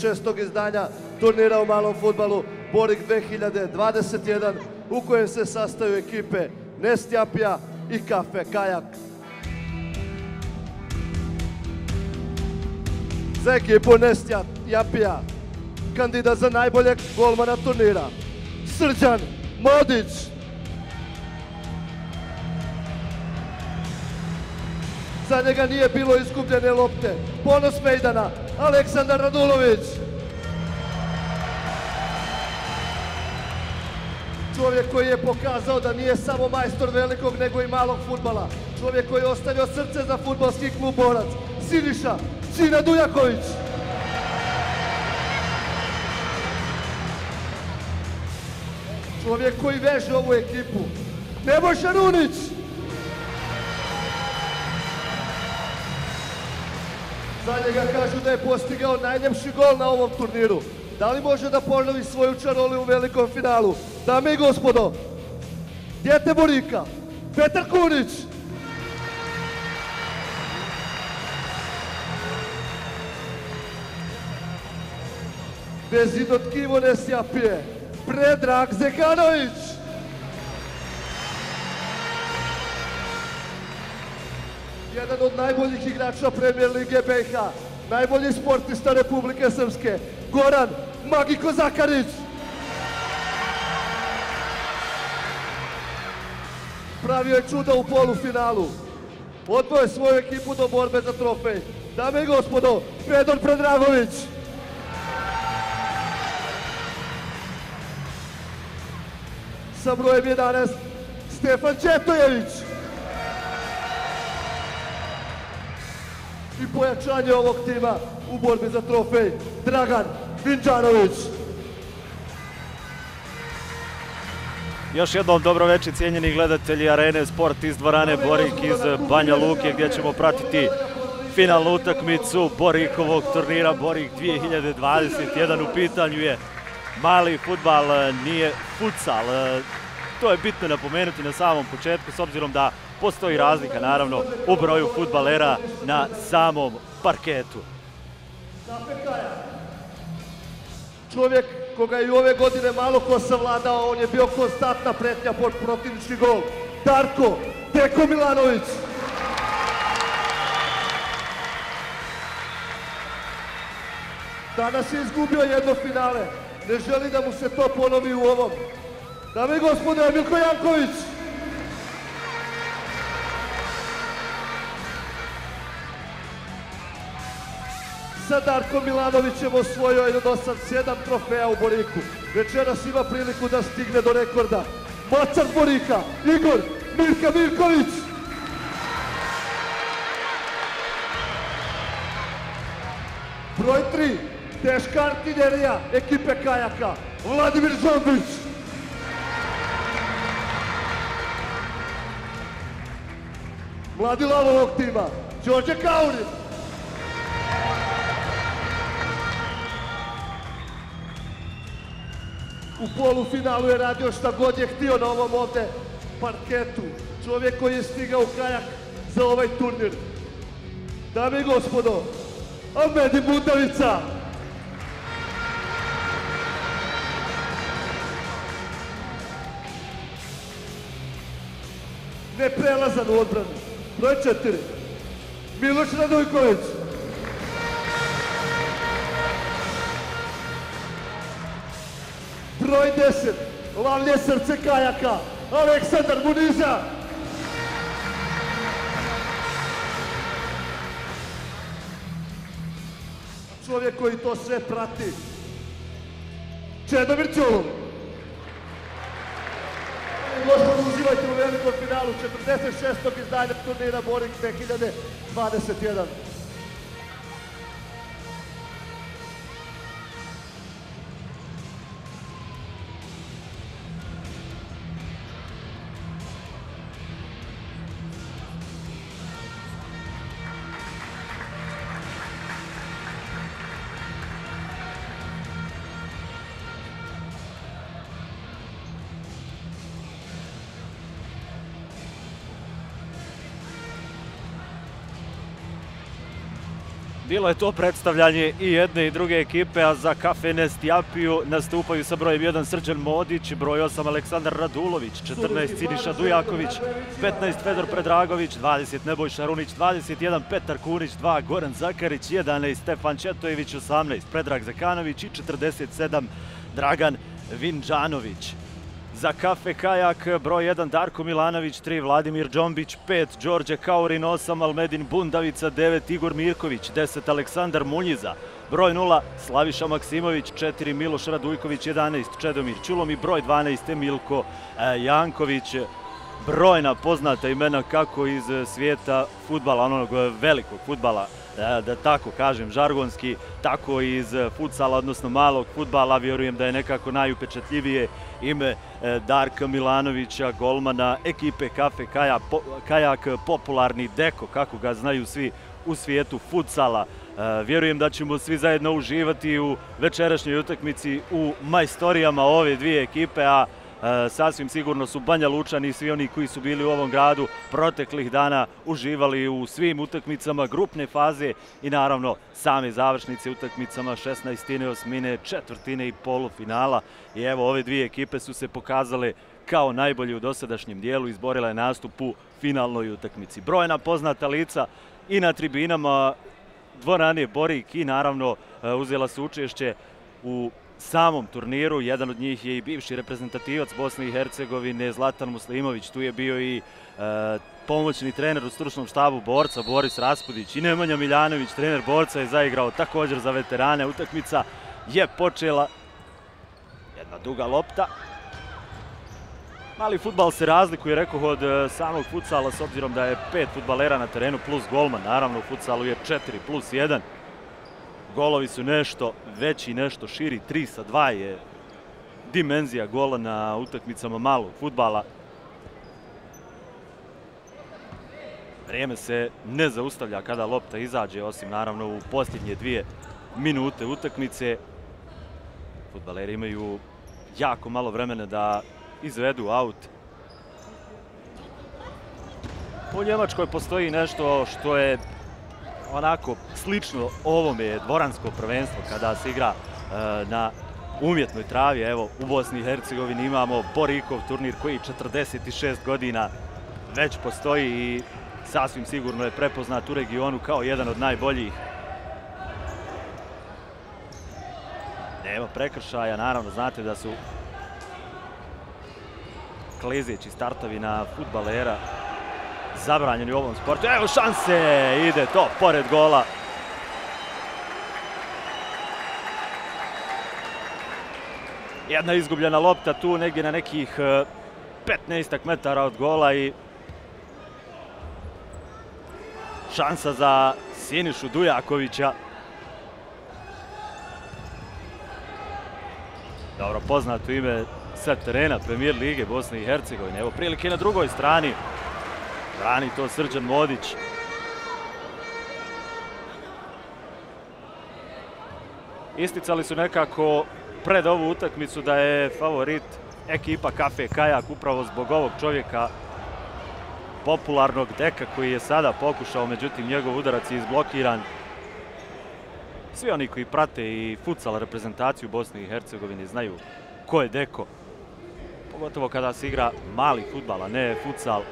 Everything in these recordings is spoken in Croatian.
56. izdanja turnira u malom futbalu Borik 2021 u kojem se sastaju ekipe Nestjapija i Kafe Kajak. Za ekipu Nestjapija kandidat za najboljeg golmana turnira Srđan Modić. Za njega nije bilo iskupljene lopte. Ponos Mejdana, Aleksandar Radulović. Čovjek koji je pokazao da nije samo majstor velikog nego i malog futbala. Čovjek koji je ostavio srce za futbalski klub Borac. Siniša, Sina Dujaković. Čovjek koji veže ovu ekipu. Nebojša Runić. Za njega kažu da je postigao najljepši gol na ovom turniru. Da li može da ponovi svoju čaroli u velikom finalu? Dame i gospodo, Djete Borika, Petar Kunić. Bez idotkivo ne sjapije, Predrag Zekanović. Jedan od najboljih igrača Premier Lige BiH, najbolji sportista Republike Srpske, Goran Magiko Zakarić. Pravio je čuda u polufinalu. Odvoje svoju ekipu do borbe za trofej. Dame i gospodo, Fedor Predragović. Sa brojem 11, Stefan Četojević. I pojačanje ovog tima u borbi za trofej, Dragan Vinčanović. Još jednom dobro večer cijenjeni gledatelji Arene Sport iz dvorane Borik iz Banja Luke gdje ćemo pratiti finalnu utakmicu Borikovog turnira Borik 2021. U pitanju je mali futbal, nije futsal. To je bitno napomenuti na samom početku s obzirom da postoji razlika naravno u broju futbalera na samom parketu. Čovjek koga je i ove godine malo ko savladao, on je bio konstantna pretnja pod protivnički gol. Darko Teko Milanović. Danas je izgubio jedno finale. Ne želi da mu se to ponovi u ovom. Dame i gospode, Milko Janković. Sa Darkom Milanovićem osvojio je sad sedam trofeja u Boriku. Večeras ima priliku da stigne do rekorda. Macar Borika, Igor Mirka Mirković. Broj 3, teška artiljerija ekipe Kajaka, Vladimir Zombić. Mladi lav ovog tima, Đorđe Kaurin. U polufinalu je radio šta god je htio na ovom ovde parketu. Čovjek koji je stigao u kajak za ovaj turnir. Dame i gospodo, Ahmedi Budavica. Neprelazan u odbranu. Broj četiri. Miloš Radojković. Broj 10, lavlje srce kajaka, Aleksandar Muniza. Čovjek koji to sve prati. Čedomir Čolom. Gospodo, uživajte u velikom finalu 46. izdanja turnira Boring 2021. Bilo je to predstavljanje i jedne i druge ekipe, a za Kafe Nestjapiju nastupaju sa brojem 1 Srđan Modić, broj 8 Aleksandar Radulović, 14 Siniša Dujaković, 15 Fedor Predragović, 20 Nebojša Runić, 21 Petar Kunić, 2 Goran Zakarić, 11 Stefan Četojević, 18 Predrag Zekanović i 47 Dragan Vinđanović. Za kafe kajak broj 1 Darko Milanović, 3 Vladimir Džombić, 5 Đorđe Kaurin, 8 Almedin Bundavica, 9 Igor Mirković, 10 Aleksandar Muljiza, broj 0 Slaviša Maksimović, 4 Miloš Radujković, 11 Čedomir Čulom i broj 12 Milko e, Janković. Brojna poznata imena kako iz svijeta futbala, onog velikog futbala da, tako kažem, žargonski, tako iz futsala, odnosno malog futbala, vjerujem da je nekako najupečatljivije ime e, Darka Milanovića, golmana ekipe Kafe Kajak, popularni deko, kako ga znaju svi u svijetu futsala. E, vjerujem da ćemo svi zajedno uživati u večerašnjoj utakmici u majstorijama ove dvije ekipe, a E, sasvim sigurno su Banja Lučani i svi oni koji su bili u ovom gradu proteklih dana uživali u svim utakmicama grupne faze i naravno same završnice utakmicama 16. osmine, četvrtine i polufinala. I evo ove dvije ekipe su se pokazale kao najbolji u dosadašnjem dijelu, izborile je nastup u finalnoj utakmici. Brojna poznata lica i na tribinama dvorane Borik i naravno e, uzela su učešće u samom turniru. Jedan od njih je i bivši reprezentativac Bosne i Hercegovine, Zlatan Muslimović. Tu je bio i e, pomoćni trener u stručnom štabu borca, Boris Raspudić i Nemanja Miljanović, trener borca je zaigrao također za veterane. Utakmica je počela jedna duga lopta. Mali futbal se razlikuje, rekao, od e, samog futsala s obzirom da je pet futbalera na terenu plus golman. Naravno, u futsalu je četiri plus jedan. Golovi su nešto veći, nešto širi. 3 sa 2 je dimenzija gola na utakmicama malog futbala. Vrijeme se ne zaustavlja kada lopta izađe, osim naravno u posljednje dvije minute utakmice. Futbaleri imaju jako malo vremena da izvedu aut. U Njemačkoj postoji nešto što je onako slično ovome je dvoransko prvenstvo kada se igra e, na umjetnoj travi. Evo, u Bosni i Hercegovini imamo Borikov turnir koji 46 godina već postoji i sasvim sigurno je prepoznat u regionu kao jedan od najboljih. Nema prekršaja, naravno znate da su klezeći startovi na futbalera zabranjeni u ovom sportu. Evo šanse, ide to pored gola. Jedna izgubljena lopta tu negdje na nekih 15 e, metara od gola i šansa za Sinišu Dujakovića. Dobro poznato ime sa terena premijer Lige Bosne i Hercegovine. Evo prilike na drugoj strani. Brani to Srđan Modić. Isticali su nekako pred ovu utakmicu da je favorit ekipa Kafe Kajak upravo zbog ovog čovjeka popularnog deka koji je sada pokušao, međutim njegov udarac je izblokiran. Svi oni koji prate i futsal reprezentaciju Bosne i Hercegovine znaju ko je deko. Pogotovo kada se igra mali futbal, a ne futsal.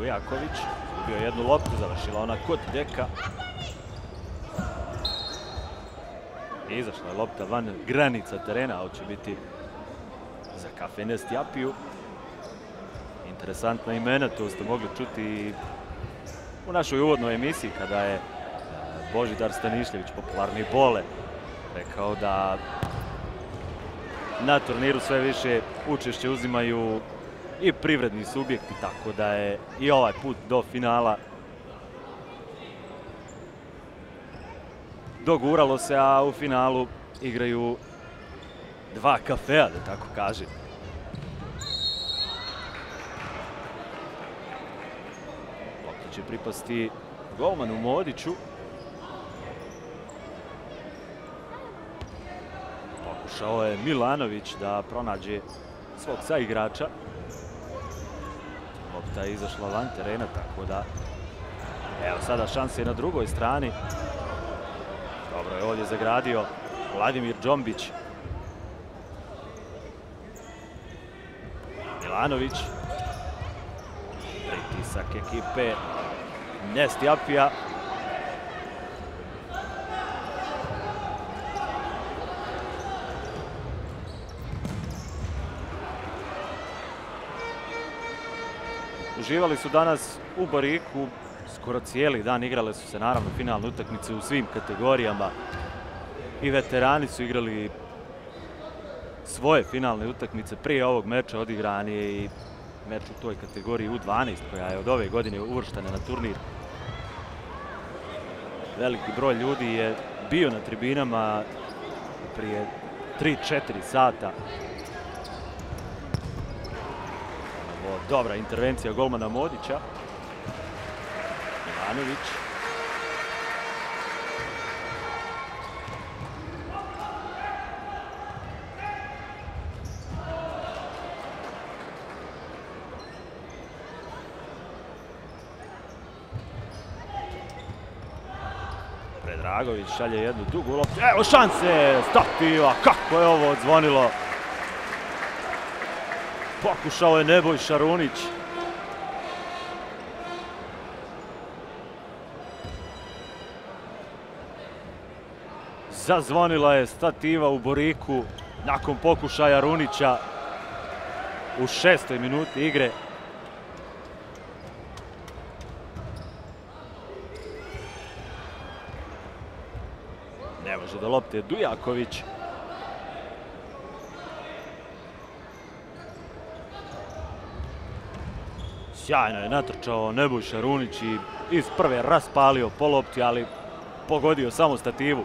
Vujaković. Ubio jednu loptu, završila ona kod deka. Izašla je lopta van granica terena, ovo će biti za Kafe Stjapiju. Interesantna imena, to ste mogli čuti u našoj uvodnoj emisiji kada je e, Božidar Stanišljević, popularni Bole, rekao da na turniru sve više učešće uzimaju i privredni subjekti, tako da je i ovaj put do finala doguralo se, a u finalu igraju dva kafea, da tako kaže. Lopta će pripasti golmanu Modiću. Pokušao je Milanović da pronađe svog saigrača. Lopta je izašla van terena, tako da... Evo sada šanse na drugoj strani. Dobro je ovdje zagradio Vladimir Džombić. Milanović. Pritisak ekipe Nestjapija. Uživali su danas u Boriku, skoro cijeli dan igrale su se naravno finalne utakmice u svim kategorijama. I veterani su igrali svoje finalne utakmice prije ovog meča odigran je i meč u toj kategoriji U12 koja je od ove godine uvrštena na turnir. Veliki broj ljudi je bio na tribinama prije 3-4 sata dobra intervencija golmana Modića. Ivanović. Predragović šalje jednu dugu loptu. Evo šanse! Stativa! Kako je ovo odzvonilo? Pokušao je Neboj Šarunić. Zazvonila je stativa u Boriku nakon pokušaja Runića u šestoj minuti igre. Ne može da lopte Dujaković. Sjajno je natrčao Nebojša Runić i iz prve raspalio po lopti, ali pogodio samo stativu.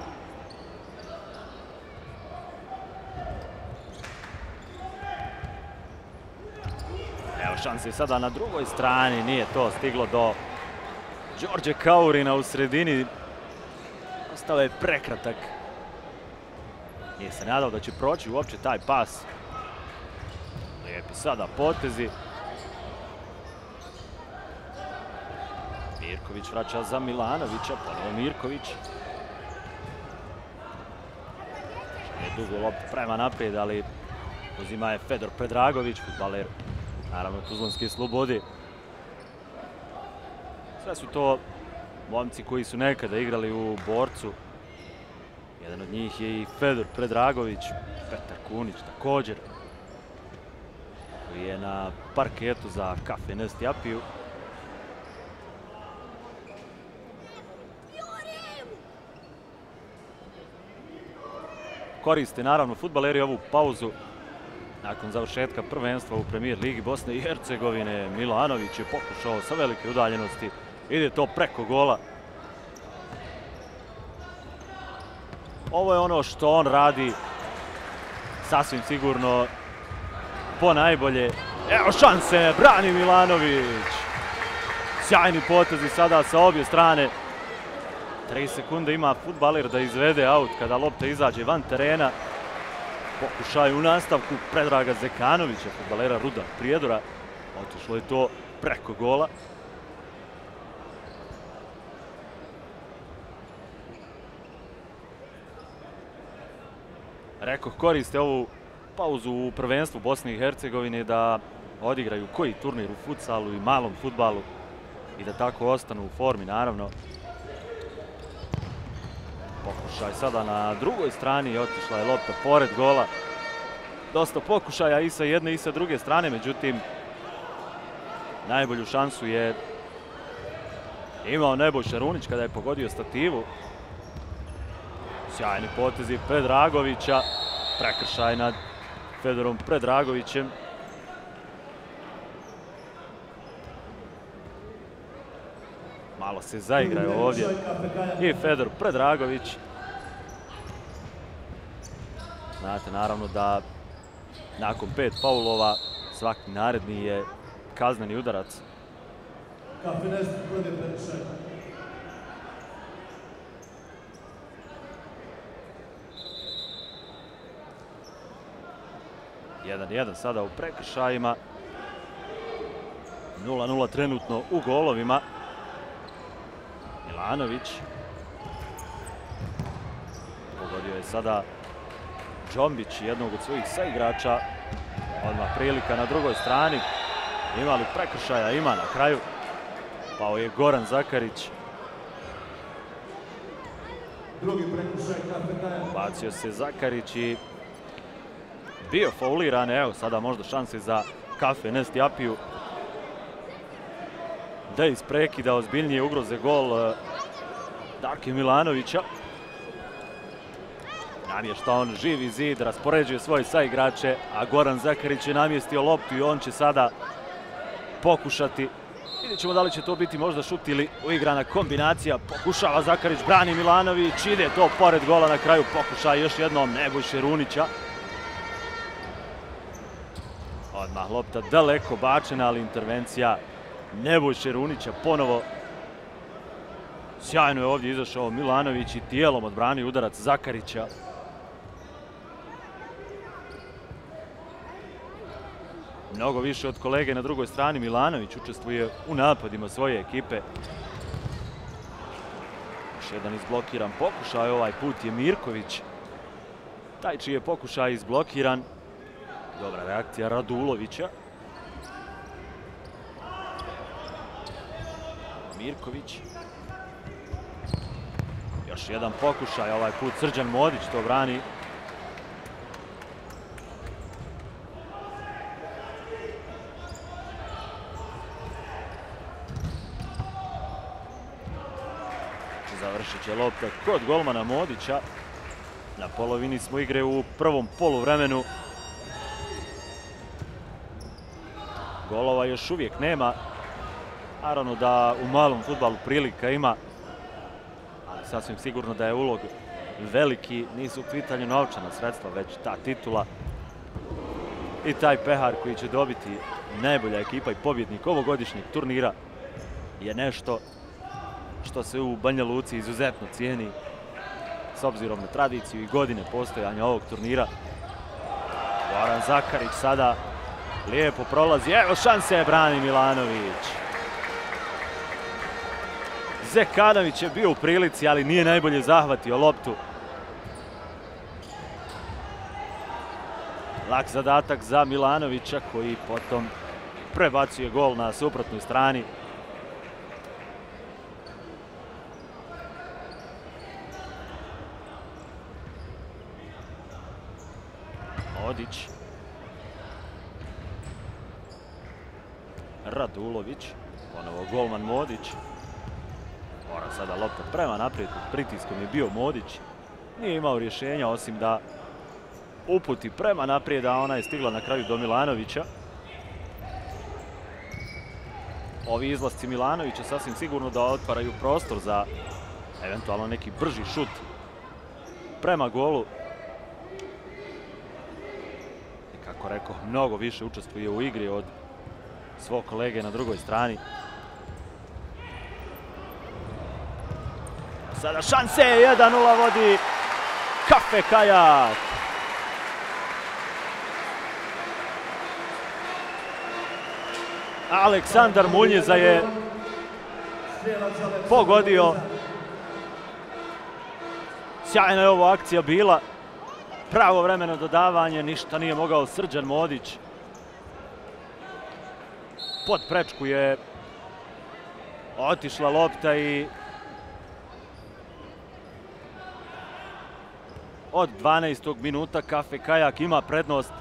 Evo šanse sada na drugoj strani, nije to stiglo do Đorđe Kaurina u sredini. Ostao je prekratak. Nije se nadao da će proći uopće taj pas. Lijepi sada potezi. Mirković vraća za Milanovića, ponovo Mirković. Je dugo lop prema naprijed, ali uzima je Fedor Predragović, futbaler, naravno Tuzlanski slobodi. Sve su to momci koji su nekada igrali u borcu. Jedan od njih je i Fedor Predragović, Petar Kunić također, koji je na parketu za kafe Nestjapiju. Koriste naravno futbaleri ovu pauzu nakon završetka prvenstva u premijer Ligi Bosne i Hercegovine. Milanović je pokušao sa velike udaljenosti. Ide to preko gola. Ovo je ono što on radi sasvim sigurno po najbolje. Evo šanse, brani Milanović. Sjajni potezi sada sa obje strane. 3 sekunde ima futbaler da izvede aut kada lopta izađe van terena. Pokušaj u nastavku Predraga Zekanovića, futbalera Ruda Prijedora. Otišlo je to preko gola. Rekoh, koriste ovu pauzu u prvenstvu Bosne i Hercegovine da odigraju koji turnir u futsalu i malom futbalu i da tako ostanu u formi, naravno. Pokušaj sada na drugoj strani, otišla je lopta pored gola. Dosta pokušaja i sa jedne i sa druge strane, međutim, najbolju šansu je imao Neboj Šarunić kada je pogodio stativu. Sjajni potezi Predragovića, prekršaj nad Fedorom Predragovićem. Malo se zaigraju ovdje i Fedor Predragović. Znate naravno da nakon pet faulova svaki naredni je kazneni udarac. 1-1 sada u prekršajima. 0-0 trenutno u golovima. Milanović. Pogodio je sada Džombić, jednog od svojih saigrača. Odmah prilika na drugoj strani. Ima li prekršaja? Ima na kraju. Pao je Goran Zakarić. Bacio se Zakarić i bio fauliran. Evo sada možda šanse za Kafe Nestijapiju da iz prekida ozbiljnije ugroze gol eh, Darke Milanovića. Namješta on živi zid, raspoređuje svoje saigrače, a Goran Zakarić je namjestio loptu i on će sada pokušati. Vidjet ćemo da li će to biti možda šut ili uigrana kombinacija. Pokušava Zakarić, brani Milanović, ide to pored gola na kraju pokušaja još jednom Nebojše Runića. Odmah lopta daleko bačena, ali intervencija Nebojše Runića ponovo. Sjajno je ovdje izašao Milanović i tijelom odbrani udarac Zakarića. Mnogo više od kolege na drugoj strani Milanović učestvuje u napadima svoje ekipe. Još jedan izblokiran pokušaj, ovaj put je Mirković. Taj čiji je pokušaj izblokiran. Dobra reakcija Radulovića. Mirković. Još jedan pokušaj, ovaj put Srđan Modić to brani. Završit će lopta kod golmana Modića. Na polovini smo igre u prvom poluvremenu. Golova još uvijek nema. Naravno da u malom futbalu prilika ima, ali sasvim sigurno da je ulog veliki. Nisu u pitanju novčana sredstva, već ta titula i taj pehar koji će dobiti najbolja ekipa i pobjednik ovogodišnjeg turnira je nešto što se u Banja Luci izuzetno cijeni s obzirom na tradiciju i godine postojanja ovog turnira. Goran Zakarić sada lijepo prolazi. Evo šanse je brani Milanović. Zekanović je bio u prilici, ali nije najbolje zahvatio loptu. Lak zadatak za Milanovića koji potom prebacuje gol na suprotnoj strani. Modić. Radulović. Ponovo golman Modić. Mora sada lopta prema naprijed. Pritiskom je bio Modić. Nije imao rješenja osim da uputi prema naprijed, a ona je stigla na kraju do Milanovića. Ovi izlasci Milanovića sasvim sigurno da otvaraju prostor za eventualno neki brži šut prema golu. I kako rekao, mnogo više učestvuje u igri od svog kolege na drugoj strani. Sada šanse, 1-0 vodi Kafe Kajak. Aleksandar Muljiza je pogodio. Sjajna je ovo akcija bila. Pravo vremeno dodavanje, ništa nije mogao Srđan Modić. Pod prečku je otišla lopta i od 12. minuta Kafe Kajak ima prednost.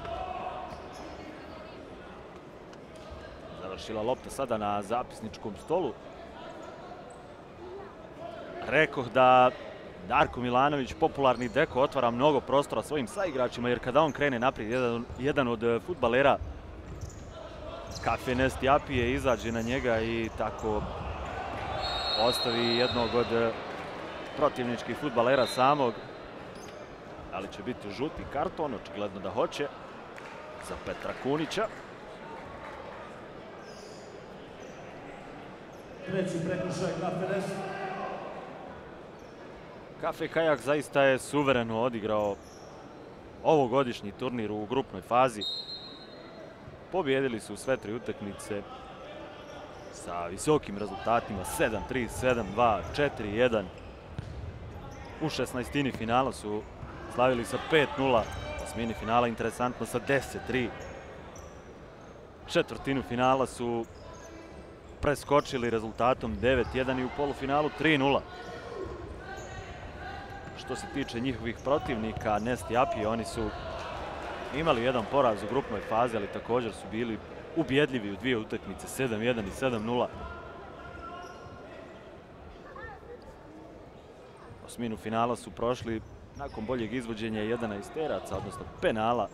Završila lopta sada na zapisničkom stolu. Rekoh da Darko Milanović, popularni deko, otvara mnogo prostora svojim saigračima, jer kada on krene naprijed, jedan, jedan od futbalera Kafe Nestijapije izađe na njega i tako ostavi jednog od protivničkih futbalera samog. Ali će biti žuti karton, očigledno da hoće, za Petra Kunića. Treći prekršaj KFNS. Kafe Kajak zaista je suvereno odigrao ovogodišnji turnir u grupnoj fazi. Pobjedili su sve tri utakmice sa visokim rezultatima 7-3, 7-2, 4-1. U 16. finala su slavili sa 5-0, osmini finala interesantno sa 10-3. Četvrtinu finala su preskočili rezultatom 9-1 i u polufinalu 3-0. Što se tiče njihovih protivnika, Nesti Apije, oni su imali jedan poraz u grupnoj fazi, ali također su bili ubjedljivi u dvije utakmice, 7-1 i 7-0. Osminu finala su prošli nakon boljeg izvođenja 11 teraca, odnosno penala.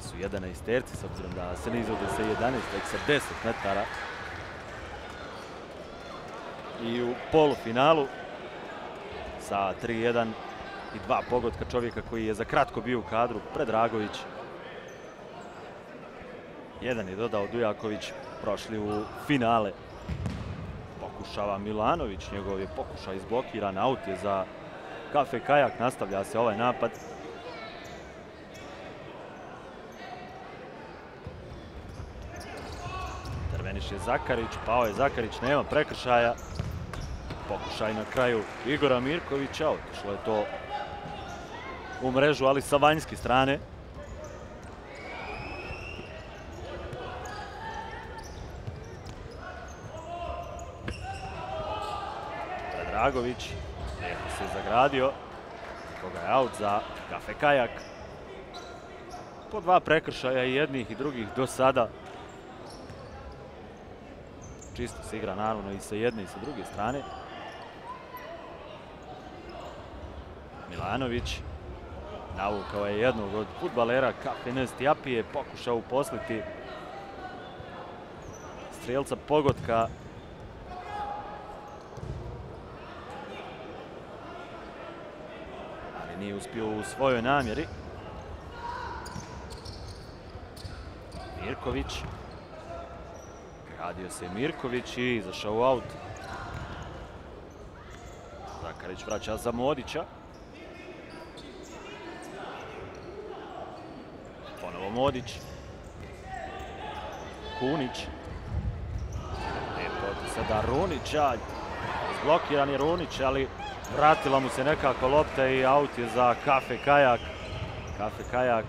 Su 11 terci, s obzirom da se ne izvode sa 11, tek sa 10 metara. I u polufinalu sa 3-1 i dva pogotka čovjeka koji je za kratko bio u kadru, Predragović. Jedan je dodao Dujaković, prošli u finale. Pokušava Milanović, njegov je pokušaj izblokiran, aut je za kafe kajak, nastavlja se ovaj napad. Terveniš je Zakarić, pao je Zakarić, nema prekršaja. Pokušaj na kraju Igora Mirkovića, otišlo je to u mrežu, ali sa vanjske strane. Predragović, lijepo se zagradio, koga je aut za kafe kajak. Po dva prekršaja i jednih i drugih do sada. Čisto se igra naravno i sa jedne i sa druge strane. Milanović navukao je jednog od futbalera Kafe Stijapije, pokušao uposliti strijelca pogotka. Nije uspio u svojoj namjeri. Mirković. Radio se Mirković i izašao u aut. Zakarić vraća za Modića. Ponovo Modić. Kunić. Lijepo sada Runića. Zblokiran je Runić, ali vratila mu se nekako lopta i aut je za kafe kajak. Kafe kajak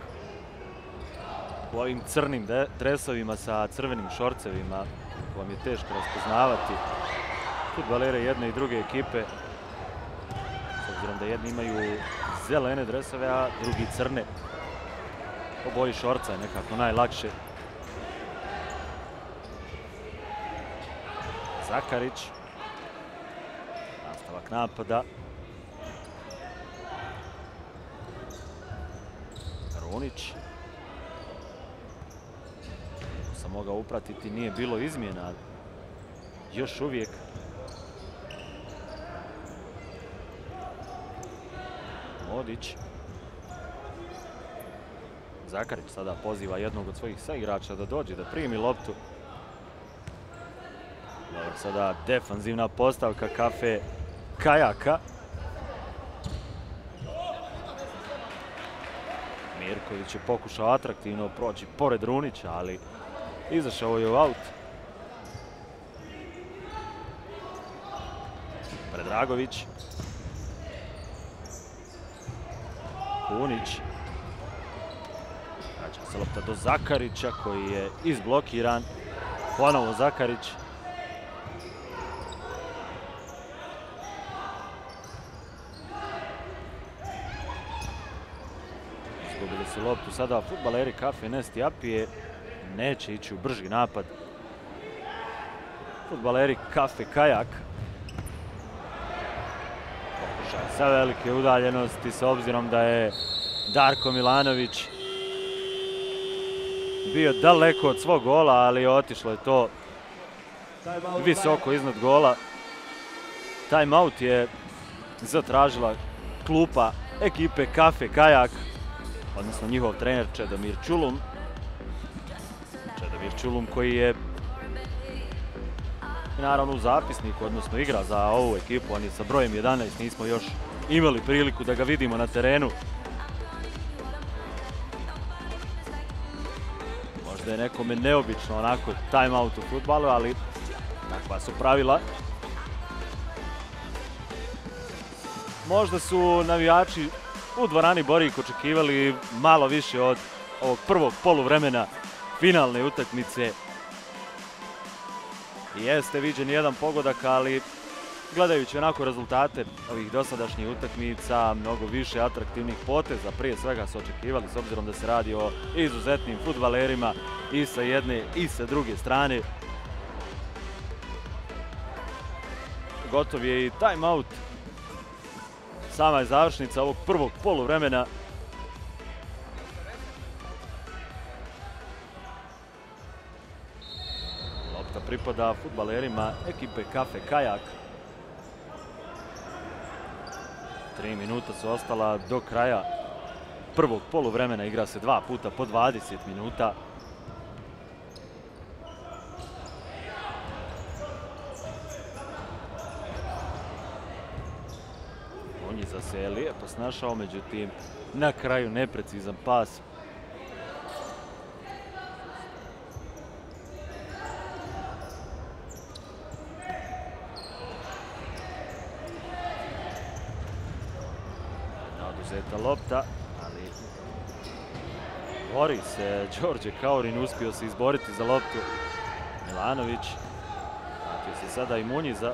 u ovim crnim dresovima sa crvenim šorcevima vam je teško raspoznavati. Futbalere jedne i druge ekipe s obzirom da jedni imaju zelene dresove, a drugi crne. Po boji šorca je nekako najlakše. Zakarić napada Runić sam mogao upratiti, nije bilo izmjena. Još uvijek. Modić. Zakarić sada poziva jednog od svojih saigrača da dođe, da primi loptu. Sada defanzivna postavka kafe Kajaka. Mirković je pokušao atraktivno proći pored Runića, ali Izašao je u aut. Predragović. Kunić. Vraća se lopta do Zakarića koji je izblokiran. Ponovo Zakarić. Izgubili su loptu sada futbaleri Kafe Nesti Apije neće ići u brži napad. Futbaleri Kafe Kajak. Pokušaj sa velike udaljenosti s obzirom da je Darko Milanović bio daleko od svog gola, ali otišlo je to visoko iznad gola. Timeout je zatražila klupa ekipe Kafe Kajak, odnosno njihov trener Čedomir Čulum. Čedomir Čulum koji je naravno u zapisniku, odnosno igra za ovu ekipu, je sa brojem 11, nismo još imali priliku da ga vidimo na terenu. Možda je nekome neobično onako time out u futbalu, ali takva su pravila. Možda su navijači u dvorani Borik očekivali malo više od ovog prvog poluvremena finalne utakmice. Jeste viđen jedan pogodak, ali gledajući onako rezultate ovih dosadašnjih utakmica, mnogo više atraktivnih poteza, prije svega su očekivali s obzirom da se radi o izuzetnim futbalerima i sa jedne i sa druge strane. Gotov je i timeout. Sama je završnica ovog prvog poluvremena. Lopta pripada futbalerima ekipe Kafe Kajak. Tri minuta su ostala do kraja prvog poluvremena. Igra se dva puta po 20 minuta. Munjiza se je lijepo snašao, međutim na kraju neprecizan pas. Oduzeta lopta, ali bori se Đorđe Kaurin, uspio se izboriti za loptu. Milanović, vratio se sada i Munjiza.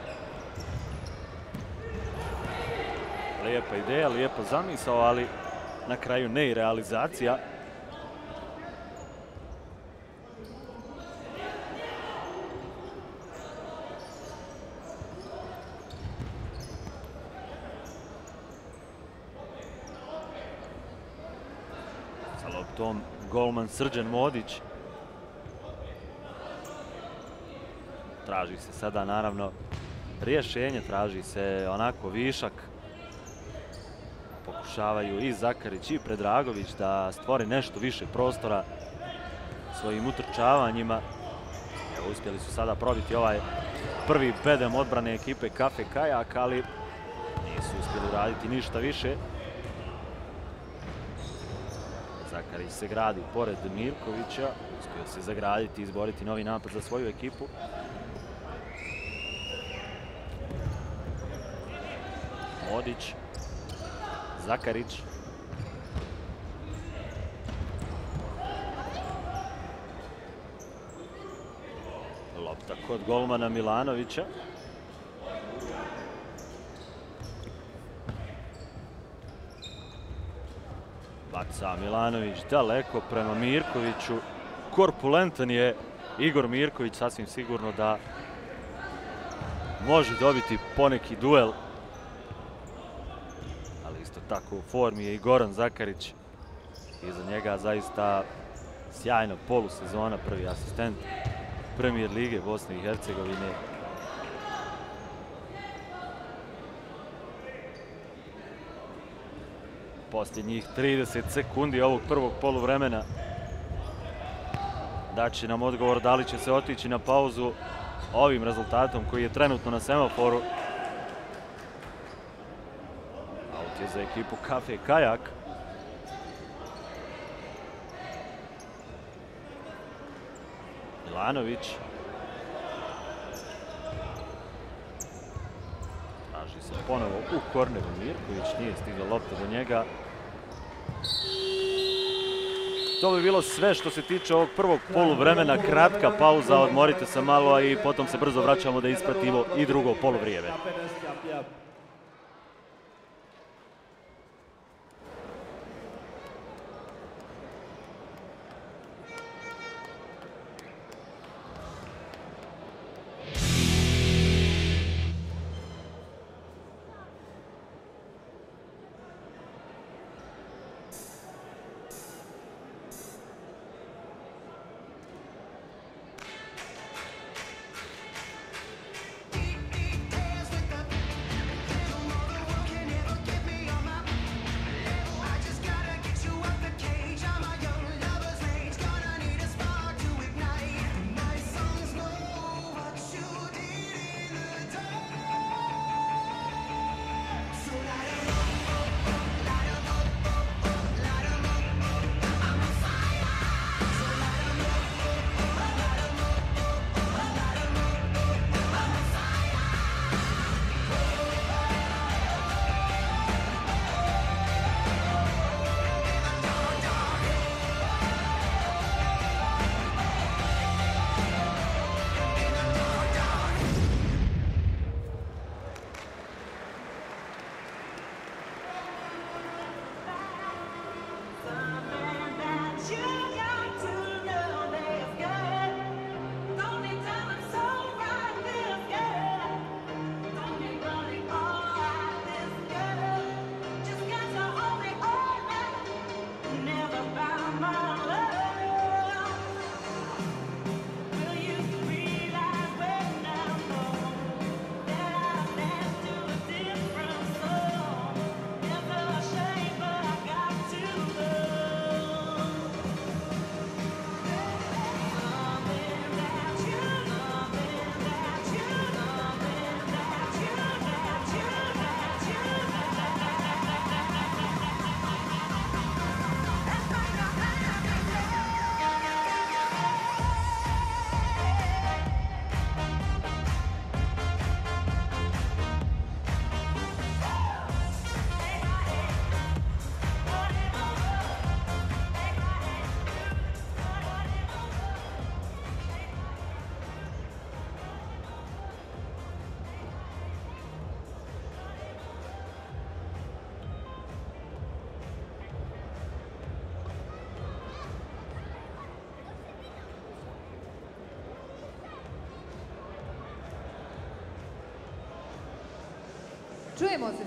Lijepa ideja, lijepo zamisao, ali na kraju ne i realizacija. Sa golman Srđan Modić. Traži se sada naravno rješenje, traži se onako višak. Pokušavaju i Zakarić i Predragović da stvori nešto više prostora svojim utrčavanjima. Evo, uspjeli su sada probiti ovaj prvi bedem odbrane ekipe Kafe Kajak, ali nisu uspjeli raditi ništa više. Zakarić se gradi pored Mirkovića, uspio se zagraditi i izboriti novi napad za svoju ekipu. Modić, Zakarić. Lopta kod golmana Milanovića. Baca Milanović daleko prema Mirkoviću. Korpulentan je Igor Mirković, sasvim sigurno da može dobiti poneki duel. Tako u formi je i Goran Zakarić. Iza njega zaista sjajna polusezona, prvi asistent premijer lige Bosne i Hercegovine. Posljednjih 30 sekundi ovog prvog poluvremena. Daće nam odgovor da li će se otići na pauzu ovim rezultatom koji je trenutno na semaforu. Out za ekipu Kafe Kajak. Milanović. Traži se ponovo u korneru Mirković, nije stigla lopta do njega. To bi bilo sve što se tiče ovog prvog poluvremena. Kratka pauza, odmorite se malo i potom se brzo vraćamo da ispratimo i drugo poluvrijeme.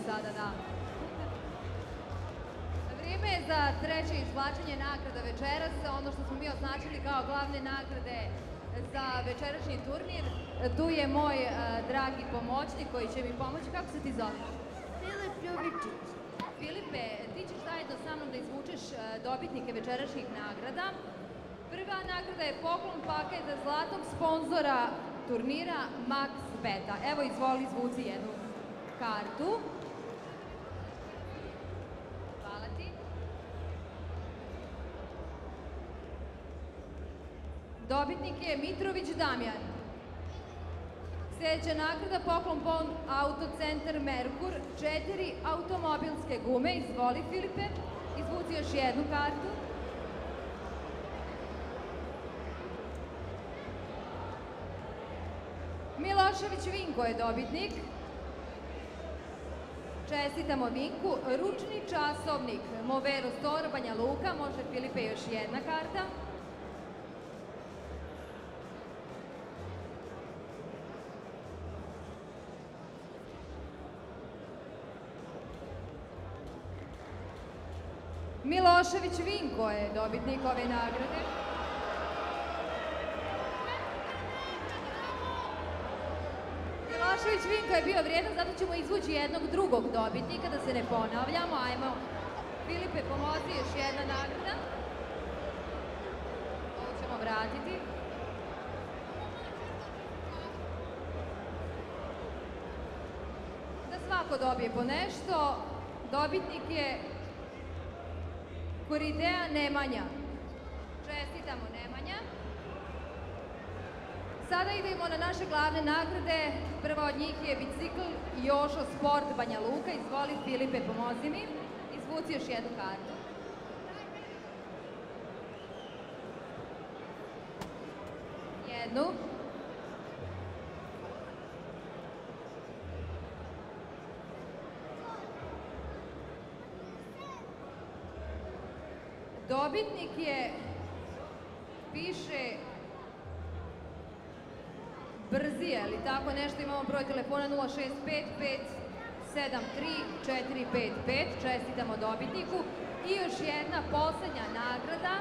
Sada, da. Vrijeme je za treće izvlačenje nagrada večeras, ono što smo mi označili kao glavne nagrade za večerašnji turnir. Tu je moj dragi pomoćnik koji će mi pomoći. Kako se ti zoveš? Filip Ljubičić. Filipe, ti ćeš zajedno sa mnom da izvučeš dobitnike večerašnjih nagrada. Prva nagrada je poklon paket za zlatom sponzora turnira Max Beta. Evo, izvoli izvuci jednu kartu. Dobitnik je Mitrović Damjan. Sljedeća nagrada poklon pon Autocentar Merkur, četiri automobilske gume. Izvoli Filipe, izvuci još jednu kartu. Milošević Vinko je dobitnik. Čestitamo Vinku. Ručni časovnik Movero Store Banja Luka. Može Filipe još jedna karta. Milošević Vinko je dobitnik ove nagrade. Milošević Vinko je bio vrijedan, zato ćemo izvući jednog drugog dobitnika, da se ne ponavljamo. Ajmo, Filipe, pomozi još jedna nagrada. Ovo ćemo vratiti. Da svako dobije po nešto. Dobitnik je Koridea Nemanja. Čestitamo Nemanja. Sada idemo na naše glavne nagrade. Prva od njih je bicikl Jošo Sport Banja Luka. Izvoli Filipe, pomozi mi. Izvuci još jednu kartu. Jednu. Dobitnik je, piše Brzije, ali tako nešto imamo broj telefona 0655734455. Čestitamo dobitniku. I još jedna posljednja nagrada.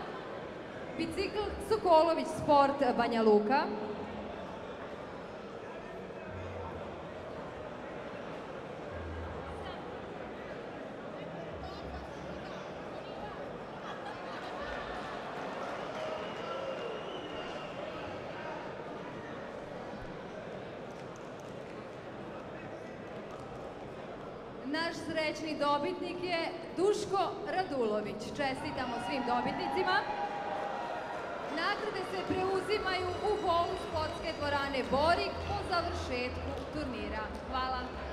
Bicikl Sokolović Sport Banja Luka. Dobitnik je Duško Radulović. Čestitamo svim dobitnicima. Nagrade se preuzimaju u holu sportske dvorane Borik po završetku turnira. Hvala.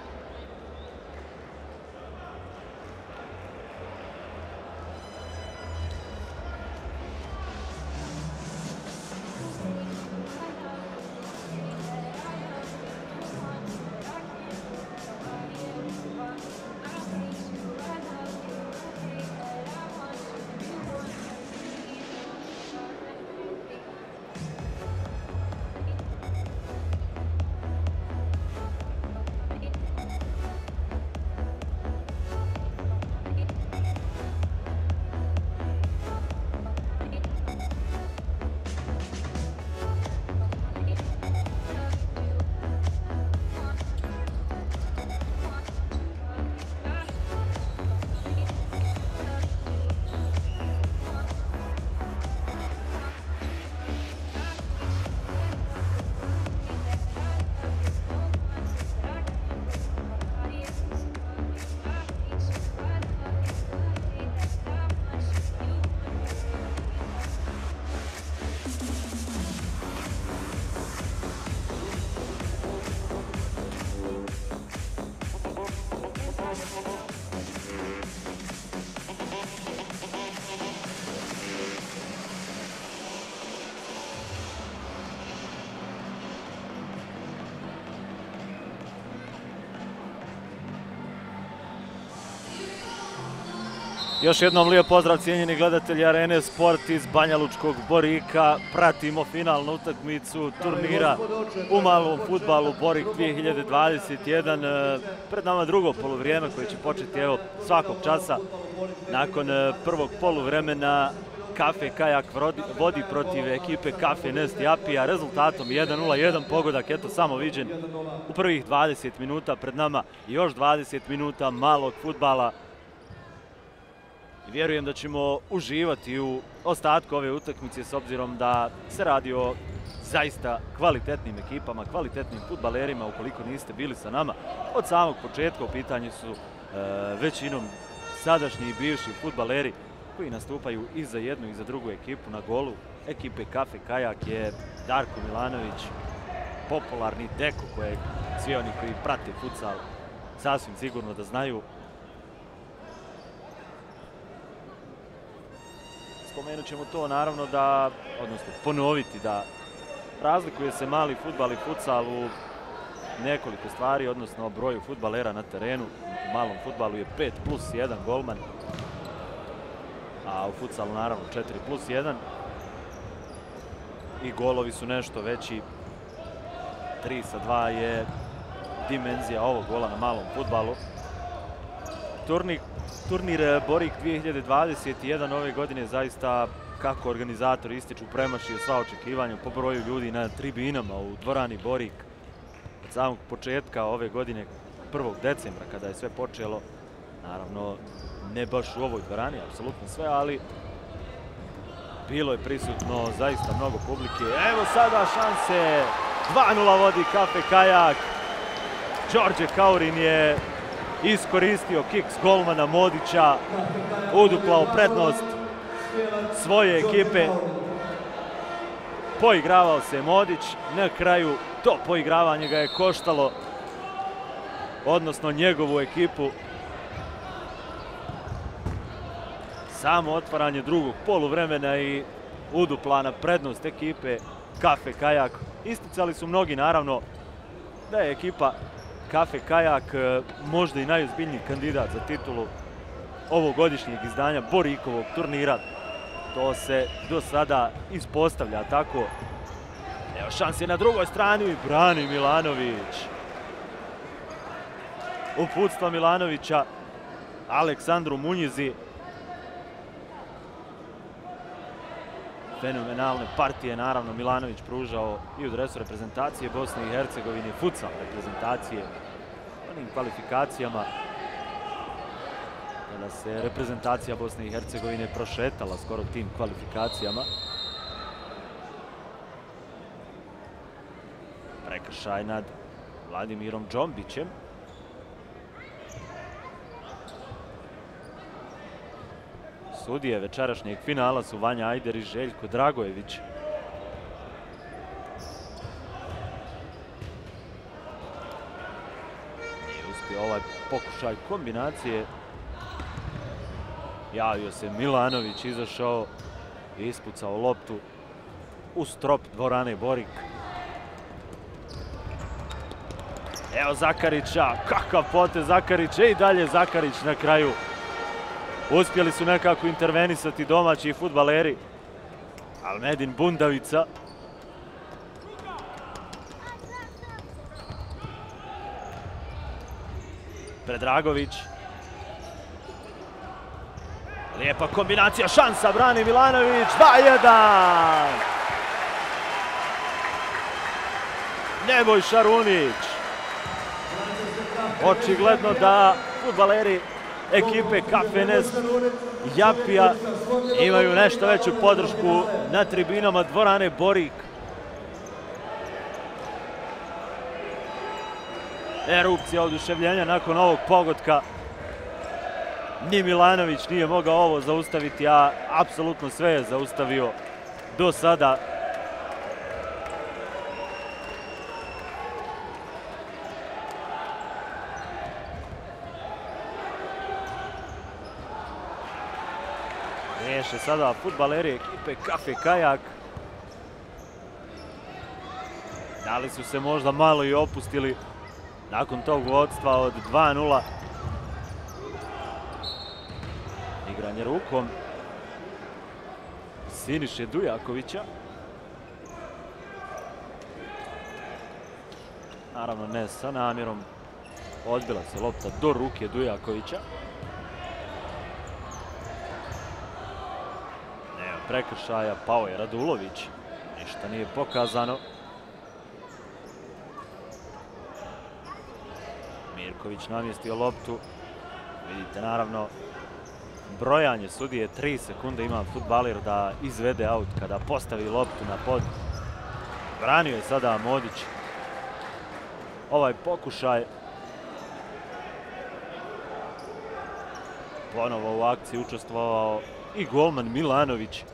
Još jednom lijep pozdrav cijenjeni gledatelji Arene Sport iz Banja Lučkog Borika. Pratimo finalnu utakmicu turnira u malom futbalu Borik 2021. E, pred nama drugo poluvrijeme koje će početi evo svakog časa nakon e, prvog poluvremena Kafe Kajak vodi protiv ekipe Kafe Nest Japija rezultatom 1-0, pogodak, eto samo viđen u prvih 20 minuta pred nama još 20 minuta malog futbala vjerujem da ćemo uživati u ostatku ove utakmice s obzirom da se radi o zaista kvalitetnim ekipama, kvalitetnim futbalerima ukoliko niste bili sa nama. Od samog početka u pitanju su e, većinom sadašnji i bivši futbaleri koji nastupaju i za jednu i za drugu ekipu na golu. Ekipe Kafe Kajak je Darko Milanović, popularni deko kojeg svi oni koji prate futsal sasvim sigurno da znaju. Spomenut ćemo to naravno da, odnosno ponoviti da razlikuje se mali futbal i futsal u nekoliko stvari, odnosno broju futbalera na terenu. U malom futbalu je 5 plus 1 golman, a u futsalu naravno 4 plus 1. I golovi su nešto veći. 3 sa 2 je dimenzija ovog gola na malom futbalu. Turnir eh, Borik 2021 ove godine zaista kako organizator ističu premašio sva očekivanja po broju ljudi na tribinama u dvorani Borik od samog početka ove godine 1. decembra kada je sve počelo naravno ne baš u ovoj dvorani, apsolutno sve, ali bilo je prisutno zaista mnogo publike. Evo sada šanse, 2-0 vodi Kafe Kajak. Đorđe Kaurin je iskoristio kiks golmana Modića, uduplao prednost svoje ekipe. Poigravao se Modić, na kraju to poigravanje ga je koštalo, odnosno njegovu ekipu. Samo otvaranje drugog poluvremena i uduplana prednost ekipe Kafe Kajak. Isticali su mnogi naravno da je ekipa Kafe Kajak, e, možda i najozbiljniji kandidat za titulu ovogodišnjeg izdanja Borikovog turnira. To se do sada ispostavlja tako. Evo šanse na drugoj strani, brani Milanović. Uputstva Milanovića Aleksandru Munjizi. Fenomenalne partije, naravno Milanović pružao i u dresu reprezentacije Bosne i Hercegovine, futsal reprezentacije onim kvalifikacijama kada se reprezentacija Bosne i Hercegovine prošetala skoro tim kvalifikacijama. Prekršaj nad Vladimirom Džombićem. Sudije večerašnjeg finala su Vanja Ajder i Željko Dragojević. Ovaj pokušaj kombinacije. Javio se Milanović, izašao i ispucao loptu u strop dvorane Borik. Evo Zakarića, kakav potez Zakarića i dalje Zakarić na kraju. Uspjeli su nekako intervenisati domaći futbaleri. Almedin Bundavica Predragović. Lijepa kombinacija, šansa, brani Milanović, 2-1. Neboj Šarunić. Očigledno da futbaleri ekipe Kafenes Japija imaju nešto veću podršku na tribinama dvorane Borik. Erupcija oduševljenja nakon ovog pogotka. Ni Milanović nije mogao ovo zaustaviti, a apsolutno sve je zaustavio do sada. Riješe sada futbaleri ekipe Kafe Kajak. Da li su se možda malo i opustili nakon tog vodstva od 2-0 igra Micanje rukom Siniše Dujakovića. Naravno ne sa namjerom. Odbila se lopta do ruke Dujakovića. Nema prekršaja, pao je Radulović. Ništa nije pokazano. Mirković namjestio loptu. Vidite naravno brojanje sudije 3 sekunde ima futbalir da izvede aut kada postavi loptu na pod. Branio je sada Modić ovaj pokušaj. Ponovo u akciji učestvovao i golman Milanović.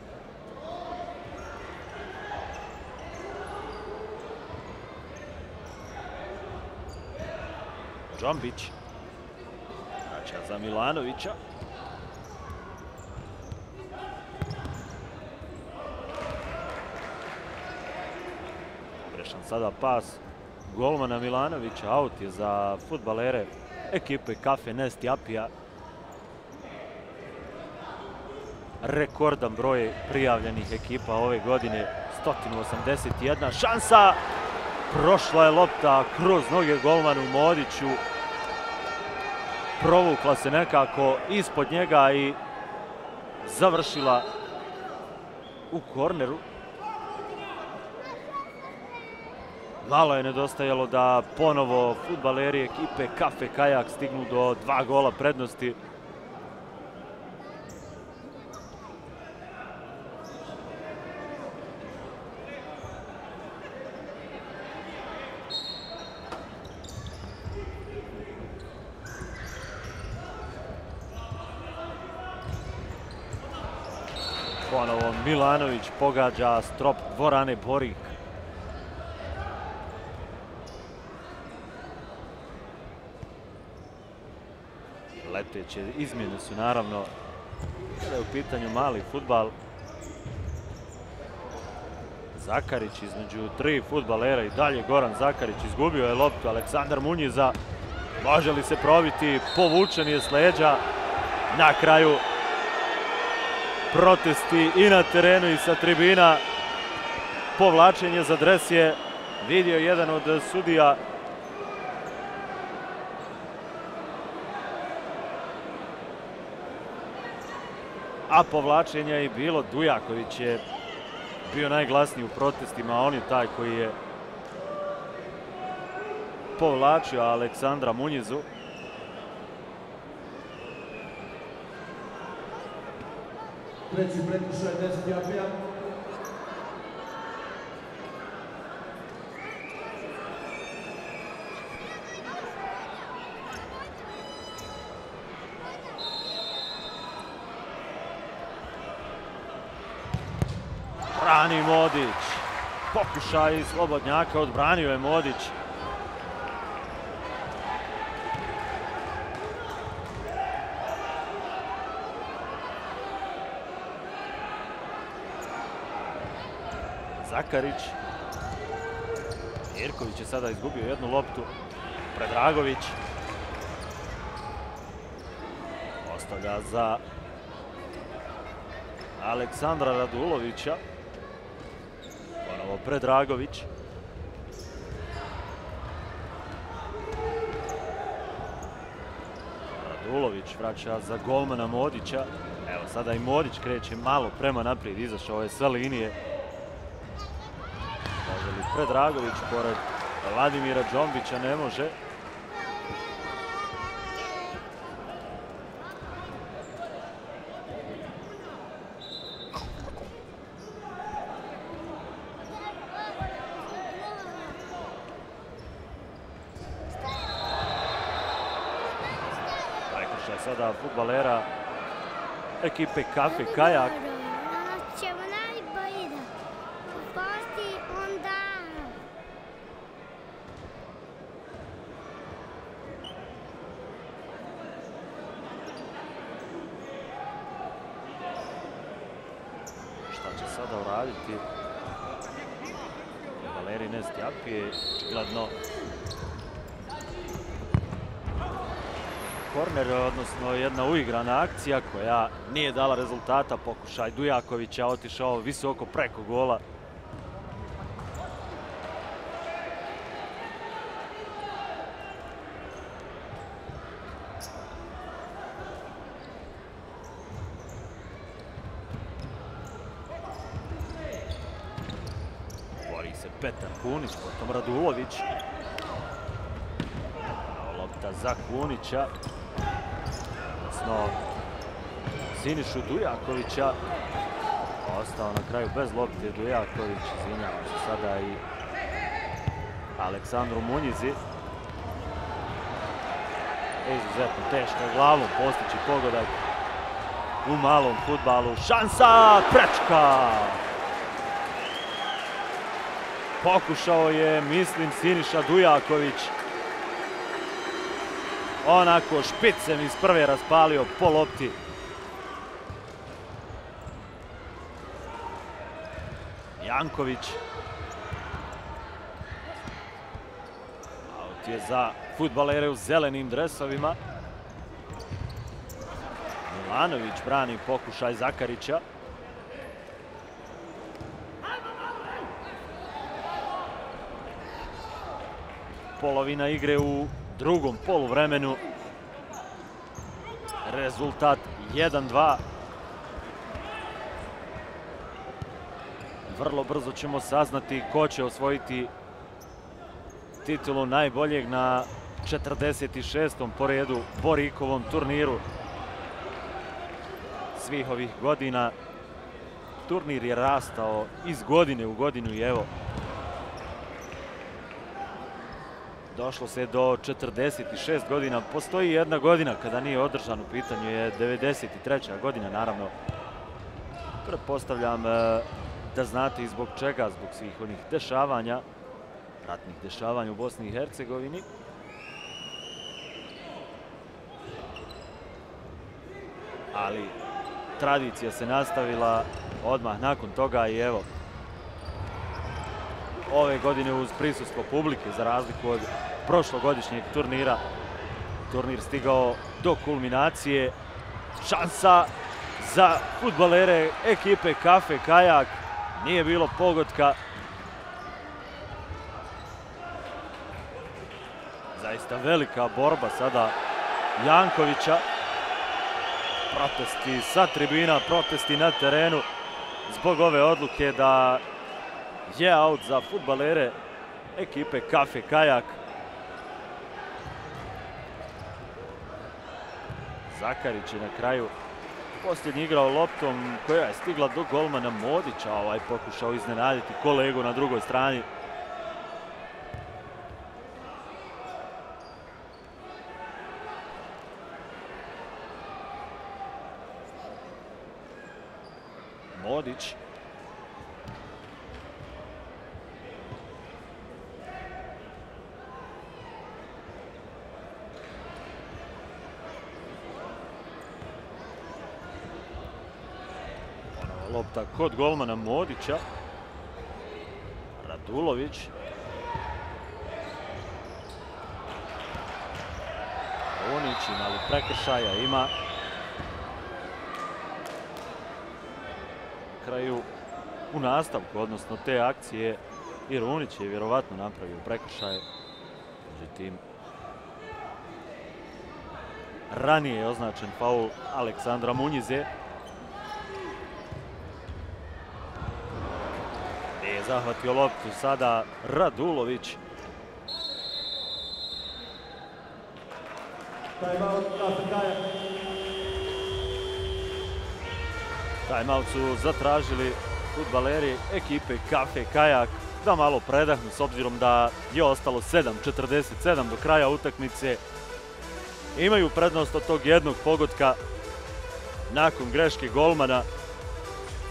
Džombić. Vraća za Milanovića. Grešan sada pas golmana Milanovića. Aut je za futbalere ekipe Kafe Nest Japija. Rekordan broj prijavljenih ekipa ove godine. 181 šansa. Prošla je lopta kroz noge golmanu Modiću. Provukla se nekako ispod njega i završila u korneru. Malo je nedostajalo da ponovo futbaleri ekipe Kafe Kajak stignu do dva gola prednosti. Ponovo Milanović pogađa strop dvorane Borik. Leteće izmjene su naravno kada je u pitanju mali futbal. Zakarić između tri futbalera i dalje Goran Zakarić izgubio je loptu Aleksandar Munjiza. Može li se probiti? Povučen je s. Na kraju protesti i na terenu i sa tribina. Povlačenje za dres je vidio jedan od sudija. A povlačenje je bilo. Dujaković je bio najglasniji u protestima, on je taj koji je povlačio Aleksandra Munjizu. Treći prekršaj 10 Japija. Brani Modić. Pokušaj Slobodnjaka, odbranio je Modić. Zakarić. Jerković je sada izgubio jednu loptu. Predragović. Ostavlja za Aleksandra Radulovića. Ponovo Predragović. Radulović vraća za golmana Modića. Evo sada i Modić kreće malo prema naprijed, izašao je sa linije. Predragović pored Vladimira Džombića ne može. Sada ekipe Kafe Kajak. Danas ćemo najbolje da posti onda. Šta će sada uraditi? Valeri Nestjapije, očigledno korner, odnosno uigrana akcija koja nije dala rezultata. Pokušaj Dujakovića otišao visoko preko gola. Bori se Petar Kunić, potom Radulović. Lopta za Kunića. Odnosno Sinišu Dujakovića. Ostao na kraju bez lopte Dujaković. Izvinjavam se sada i Aleksandru Munjizi. Izuzetno teško glavom postići pogodak u malom futbalu. Šansa! Prečka! Pokušao je, mislim, Siniša Dujaković. Onako špicem iz prve raspalio po lopti. Janković. Aut je za futbalere u zelenim dresovima. Milanović brani pokušaj Zakarića. Polovina igre u drugom poluvremenu. Rezultat 1-2. Vrlo brzo ćemo saznati ko će osvojiti titulu najboljeg na 46. po redu Borikovom turniru. Svih ovih godina turnir je rastao iz godine u godinu i evo došlo se do 46 godina. Postoji jedna godina kada nije održan u pitanju je 93. godina, naravno. Pretpostavljam e, da znate i zbog čega, zbog svih onih dešavanja, ratnih dešavanja u Bosni i Hercegovini. Ali tradicija se nastavila odmah nakon toga i evo, ove godine uz prisustvo publike za razliku od prošlogodišnjeg turnira. Turnir stigao do kulminacije. Šansa za futbalere ekipe Kafe Kajak. Nije bilo pogotka. Zaista velika borba sada Jankovića. Protesti sa tribina, protesti na terenu zbog ove odluke da je out za futbalere ekipe Kafe Kajak. Zakarić je na kraju posljednji igrao loptom koja je stigla do golmana Modića, ovaj pokušao iznenaditi kolegu na drugoj strani. Modić lopta kod golmana Modića. Radulović. Unić ima li prekršaja? Ima. kraju u nastavku, odnosno te akcije, i Runić je vjerovatno napravio prekršaj. Međutim, ranije je označen faul Aleksandra Munjize. je zahvatio loptu sada Radulović. Timeout su zatražili futbaleri ekipe Kafe Kajak da malo predahnu s obzirom da je ostalo 7.47 do kraja utakmice. Imaju prednost od tog jednog pogotka nakon greške golmana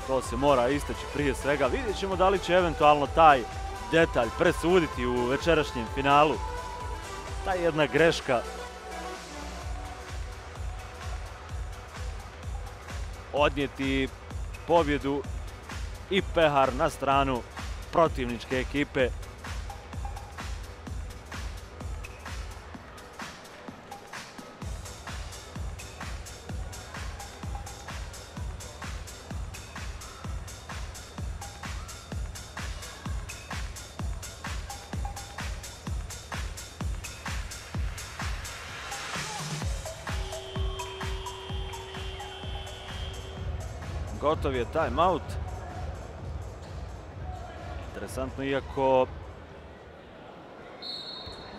to se mora istaći prije svega. Vidjet ćemo da li će eventualno taj detalj presuditi u večerašnjem finalu. Ta jedna greška odnijeti pobjedu i pehar na stranu protivničke ekipe. Gotov je time out. Interesantno, iako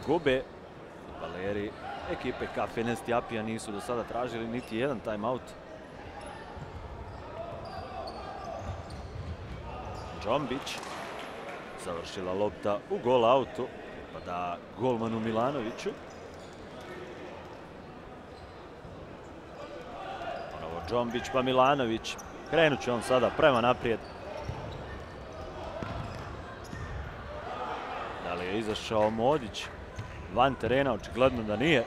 gube Valeri ekipe Kafenest i Apija nisu do sada tražili niti jedan timeout. Džombić završila lopta u gol autu pa da golmanu Milanoviću. Džombić pa Milanović. Krenut će on sada prema naprijed. Da li je izašao Modić? Van terena, očigledno da nije.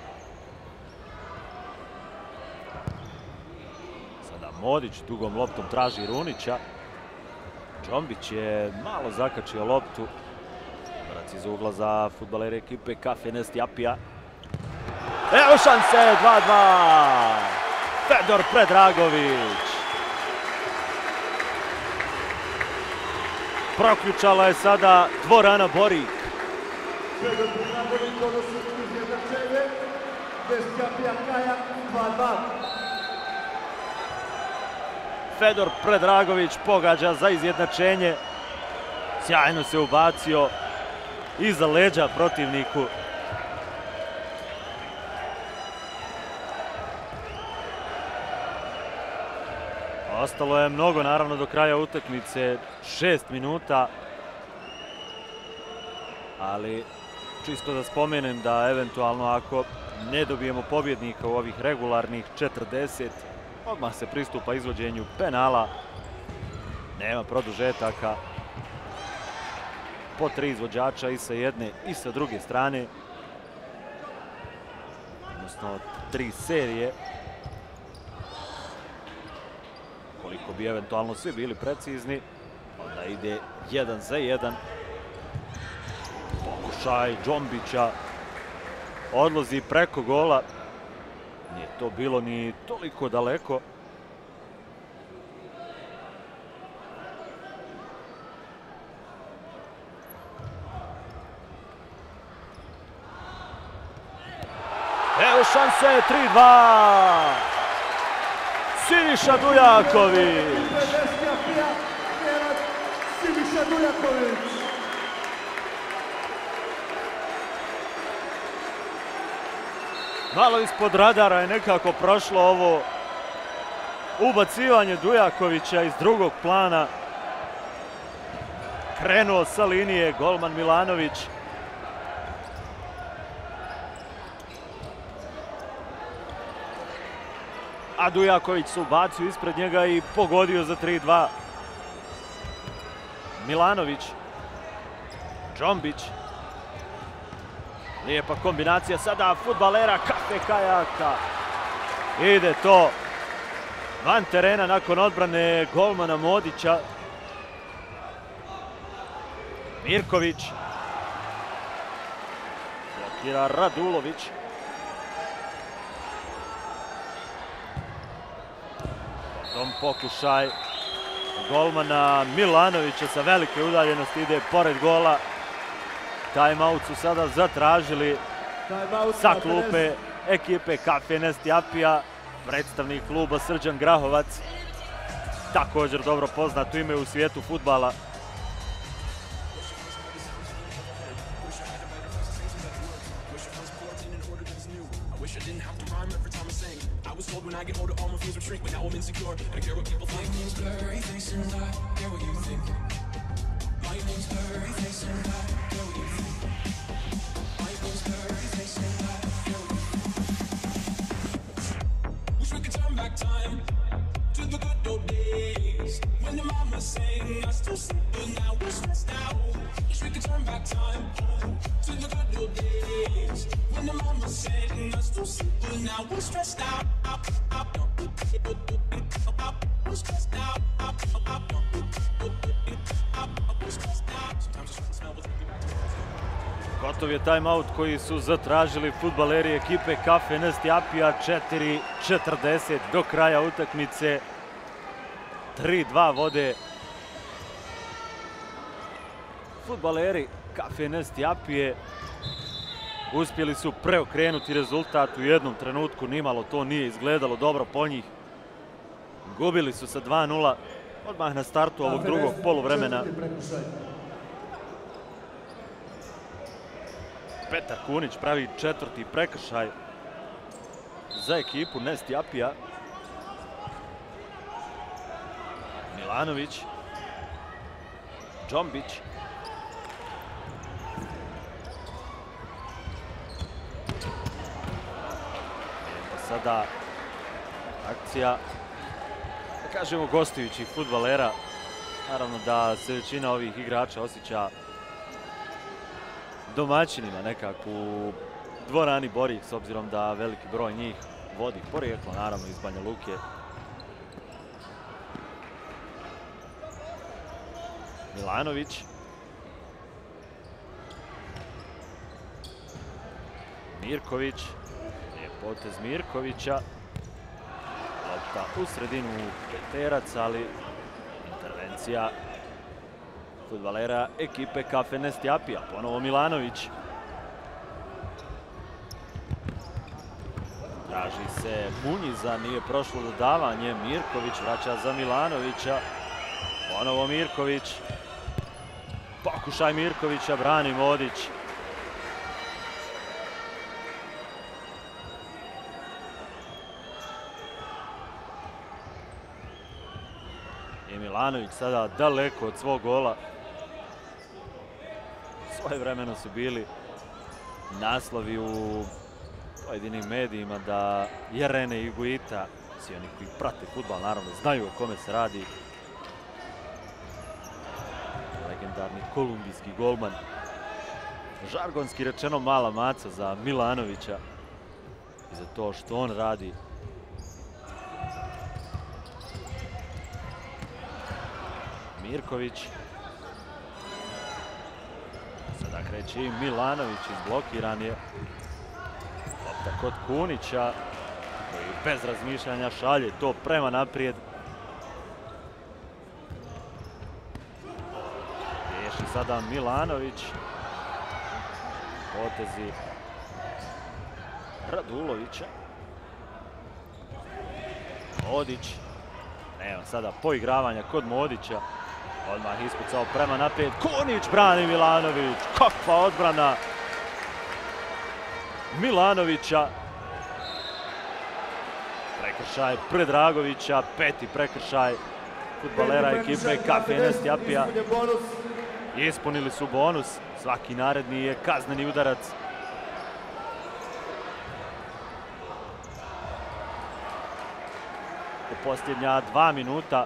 Sada Modić dugom loptom traži Runića. Džombić je malo zakačio loptu. Udarac iz ugla za futbalere ekipe Kafe Japija. Evo šanse, 2-2. Fedor Predragović. Proključala je sada dvorana Borik. Fedor Predragović donosi izjednačenje. Veskapija Kajak 2-2. Fedor Predragović pogađa za izjednačenje. Sjajno se ubacio iza leđa protivniku. Ostalo je mnogo naravno do kraja utakmice, šest minuta. Ali čisto da spomenem da eventualno ako ne dobijemo pobjednika u ovih regularnih 40, odmah se pristupa izvođenju penala. Nema produžetaka. Po tri izvođača i sa jedne i sa druge strane. Odnosno tri serije. Koliko bi eventualno svi bili precizni, onda ide jedan za jedan. Pokušaj Džombića odlazi preko gola. Nije to bilo ni toliko daleko. Evo šanse, 3-2. Siniša Dujaković. Siniša Dujaković. Malo ispod radara je nekako prošlo ovo ubacivanje Dujakovića iz drugog plana. Krenuo sa linije golman Milanović. A Dujaković se ubacio ispred njega i pogodio za 3-2. Milanović. Džombić. Lijepa kombinacija sada futbalera Kafe Kajaka. Ide to van terena nakon odbrane golmana Modića. Mirković. Blokira Radulović. Potom pokušaj golmana Milanovića sa velike udaljenosti ide pored gola. Timeout su sada zatražili sa klupe ekipe Kafe Apija, predstavnik kluba Srđan Grahovac. Također dobro poznato ime u svijetu futbala. I get older, all my fears would shrink. But now I'm insecure. I care what people think. My name's blurry face and I care what you think. My name's blurry face and I care what you think. My name's blurry face and I care what you think. Wish we could turn back time to the good old days when the mama sang us to sleep, but now we're stressed out. Wish we could turn back time to the good old days when the mama sang us to sleep, but now we're stressed out. We're stressed out. Gotov je timeout koji su zatražili futbaleri ekipe Kafe Apija 4.40 do kraja utakmice. 3-2 vode futbaleri Kafe Apije. Uspjeli su preokrenuti rezultat u jednom trenutku, nimalo to nije izgledalo dobro po njih. Gubili su sa 2-0 odmah na startu ovog drugog poluvremena. Petar Kunić pravi četvrti prekršaj za ekipu Nesti Apija. Milanović. Džombić. Sada akcija, da kažemo, gostujućih futbalera. Naravno da se većina ovih igrača osjeća domaćinima nekako u dvorani Borik, s obzirom da veliki broj njih vodi porijeklo, naravno iz Banja Luke. Milanović. Mirković. Lijep potez Mirkovića. Lopta u sredinu peterac, ali intervencija futbalera ekipe Kafe Nestjapija. Ponovo Milanović. Traži se Munjiza, nije prošlo dodavanje. Mirković vraća za Milanovića. Ponovo Mirković. Pokušaj Mirkovića, brani Modić. I Milanović sada daleko od svog gola. Svoje vremeno su bili naslovi u pojedinim medijima da Jerene i Guita, svi oni koji prate futbal naravno znaju o kome se radi. Legendarni kolumbijski golman. Žargonski rečeno mala maca za Milanovića i za to što on radi. Mirković. Sada kreće i Milanović, izblokiran je. Lopta kod Kunića, koji bez razmišljanja šalje to prema naprijed. Riješi sada Milanović. Potezi Radulovića. Modić. Evo sada poigravanja kod Modića. Odmah ispucao prema naprijed. Kunić brani Milanović. Kakva odbrana Milanovića. Prekršaj Predragovića. Peti prekršaj futbalera ekipe prekršaj, Kafe Ispunili su bonus. Svaki naredni je kazneni udarac. U posljednja dva minuta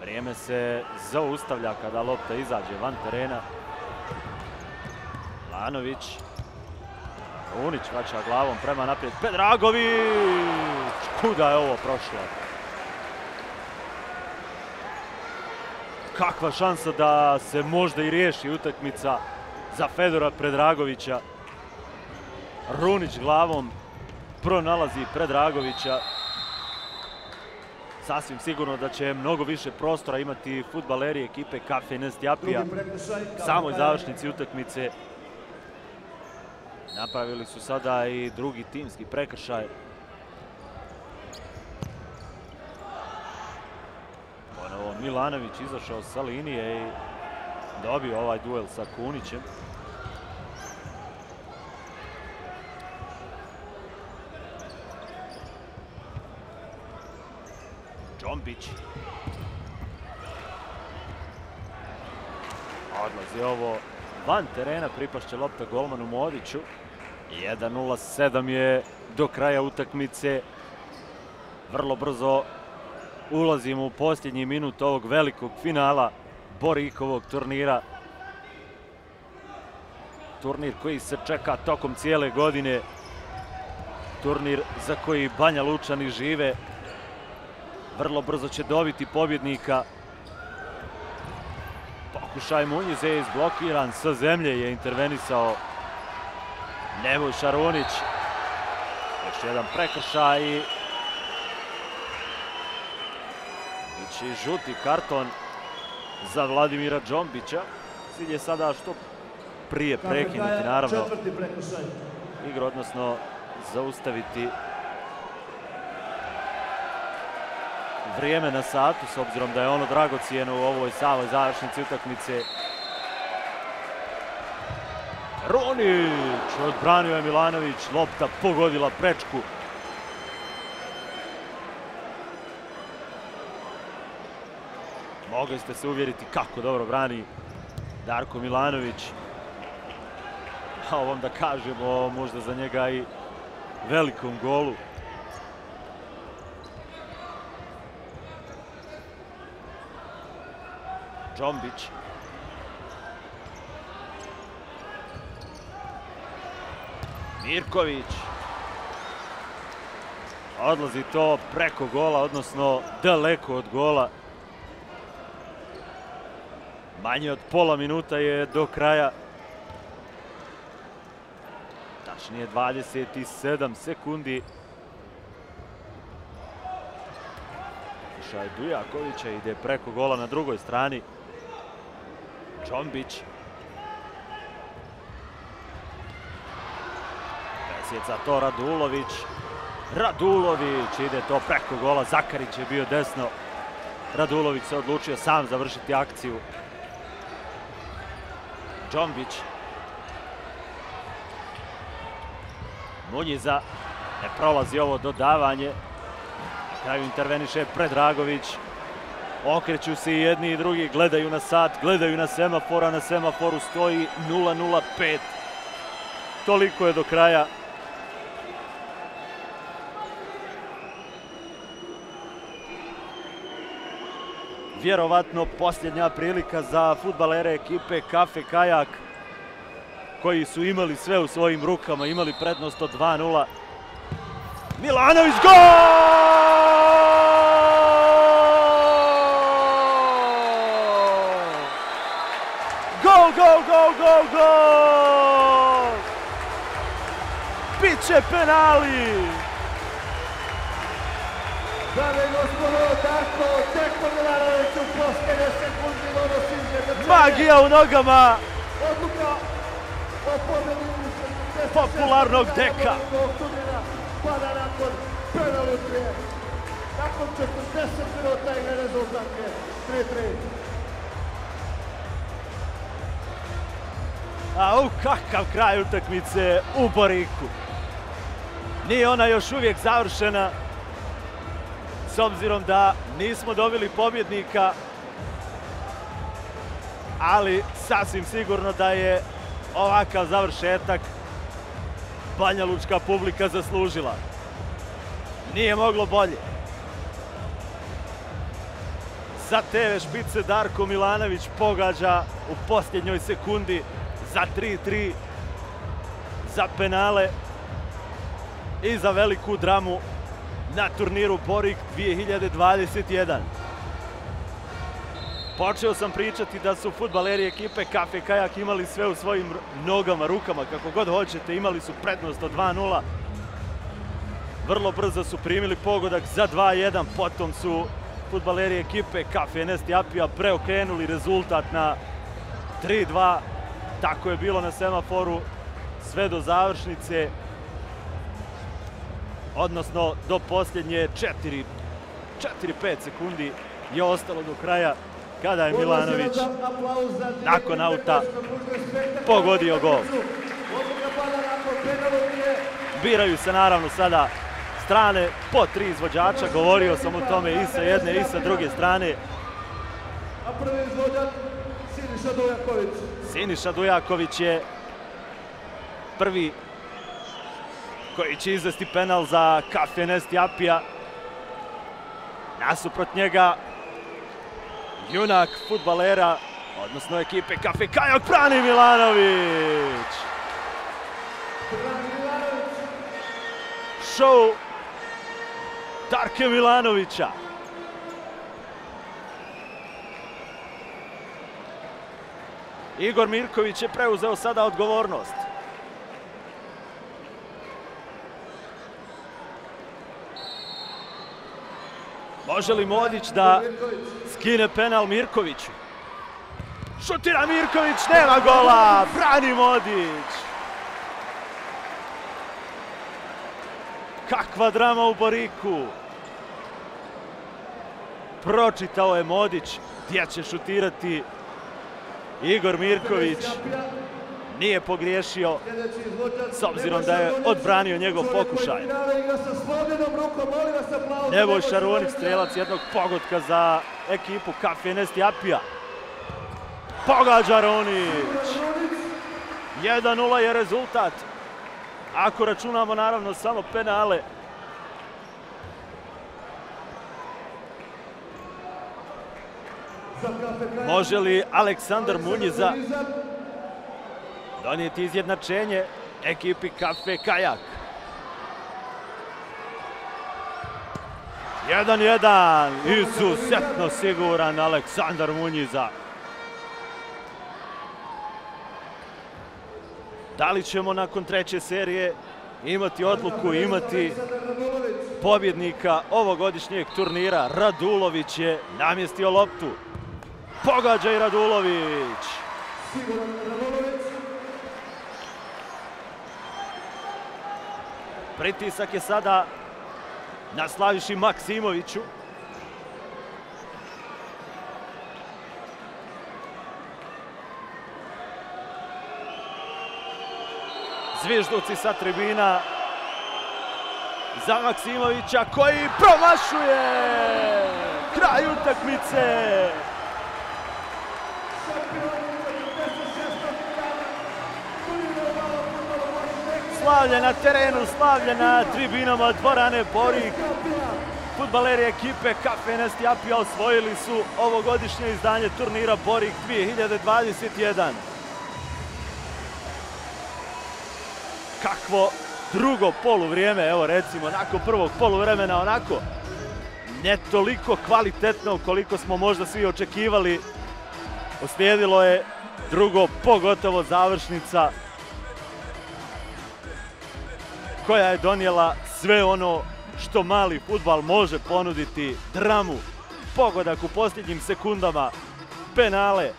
vrijeme se zaustavlja kada lopta izađe van terena. Lanović. Unić vraća glavom prema naprijed. Pedragović! Kuda je ovo prošlo? Kakva šansa da se možda i riješi utakmica za Fedora Predragovića. Runić glavom pronalazi Predragovića. Sasvim sigurno da će mnogo više prostora imati futbaleri ekipe Kafe Nestjapija. Drugi prekršaj. Samoj završnici utakmice napravili su sada i drugi timski prekršaj. Ponovo Milanović izašao sa linije i dobio ovaj duel sa Kunićem. Džombić. Odlazi ovo van terena, pripašće lopta golmanu Modiću. 1-0-7 je do kraja utakmice. Vrlo brzo ulazimo u posljednji minut ovog velikog finala Borikovog turnira. Turnir koji se čeka tokom cijele godine. Turnir za koji Banja Lučani žive. Vrlo brzo će dobiti pobjednika. Pokušaj Munjize je izblokiran. Sa zemlje je intervenisao Nebojša Runić. Još jedan prekršaj i Ići žuti karton za Vladimira Džombića. Cilj je sada što prije prekinuti, naravno, igru, odnosno zaustaviti vrijeme na satu, s obzirom da je ono dragocijeno u ovoj samoj završnici utakmice. Ronić, odbranio je Milanović, lopta pogodila prečku. Mogli ste se uvjeriti kako dobro brani Darko Milanović. A ovom da kažemo možda za njega i velikom golu. Džombić. Mirković. Odlazi to preko gola, odnosno daleko od gola. Manje od pola minuta je do kraja. Tačnije 27 sekundi. Pokušaj Dujakovića ide preko gola na drugoj strani. Čombić. Presjeca to Radulović. Radulović ide to preko gola. Zakarić je bio desno. Radulović se odlučio sam završiti akciju. Džombić. Munjiza ne prolazi ovo dodavanje. Na kraju interveniše Predragović. Okreću se i jedni i drugi, gledaju na sat, gledaju na semafora, na semaforu stoji 0-0-5. Toliko je do kraja. Vjerovatno posljednja prilika za futbalere ekipe Kafe Kajak koji su imali sve u svojim rukama, imali prednost od 2-0. Milanović gol! Gol, gol, gol, gol, gol! Biće penali! Magija u nogama Odluka o 77. Popularnog deka. nakon penalutije. Nakon 40 minuta igre rezultat je 3-3. A u kakav kraj utakmice u Boriku. Nije ona još uvijek završena, s obzirom da nismo dobili pobjednika, ali sasvim sigurno da je ovakav završetak Banja Lučka publika zaslužila. Nije moglo bolje. Za TV špice Darko Milanović pogađa u posljednjoj sekundi za 3-3 za penale i za veliku dramu na turniru Borik 2021. Počeo sam pričati da su futbaleri ekipe Kafe Kajak imali sve u svojim nogama, rukama, kako god hoćete, imali su prednost od 2-0. Vrlo brzo su primili pogodak za 2-1, potom su futbaleri ekipe Kafe Nesti Apija preokrenuli rezultat na 3-2. Tako je bilo na semaforu sve do završnice, odnosno do posljednje 4 4-5 sekundi je ostalo do kraja kada je Milanović nakon auta pogodio gol. Biraju se naravno sada strane po tri izvođača, govorio sam o tome i sa jedne i sa druge strane. A prvi izvođač Siniša Dujaković. Siniša Dujaković je prvi koji će izvesti penal za Kafe Nesti Apija. Nasuprot njega junak futbalera, odnosno ekipe Kafe Kajak, Prani Milanović. Show Darke Milanovića. Igor Mirković je preuzeo sada odgovornost. Može li Modić da skine penal Mirkoviću? Šutira Mirković, nema gola! Brani Modić! Kakva drama u Boriku! pročitao je Modić gdje će šutirati Igor Mirković. Nije pogriješio s obzirom da je odbranio njegov pokušaj. Neboj Šarunić, strelac jednog pogotka za ekipu Kafe Nestijapija. Pogađa Ronić. 1-0 je rezultat. Ako računamo naravno samo penale. Može li Aleksandar Munjiza. Donijeti izjednačenje ekipi Kafe Kajak? 1-1, izuzetno siguran Aleksandar Munjiza. Da li ćemo nakon treće serije imati odluku, imati pobjednika ovogodišnjeg turnira? Radulović je namjestio loptu. Pogađa i Radulović. Pritisak je sada na Slaviši Maksimoviću. Zvižduci sa tribina za Maksimovića koji promašuje kraj utakmice. Slavlje na terenu, slavlje na tribinama dvorane Borik. Futbaleri ekipe Kafe Nestijapija osvojili su ovogodišnje izdanje turnira Borik 2021. Kakvo drugo poluvrijeme, evo recimo, nakon prvog poluvremena onako ne toliko kvalitetno koliko smo možda svi očekivali. Oslijedilo je drugo, pogotovo završnica koja je donijela sve ono što mali futbal može ponuditi. Dramu, pogodak u posljednjim sekundama, penale.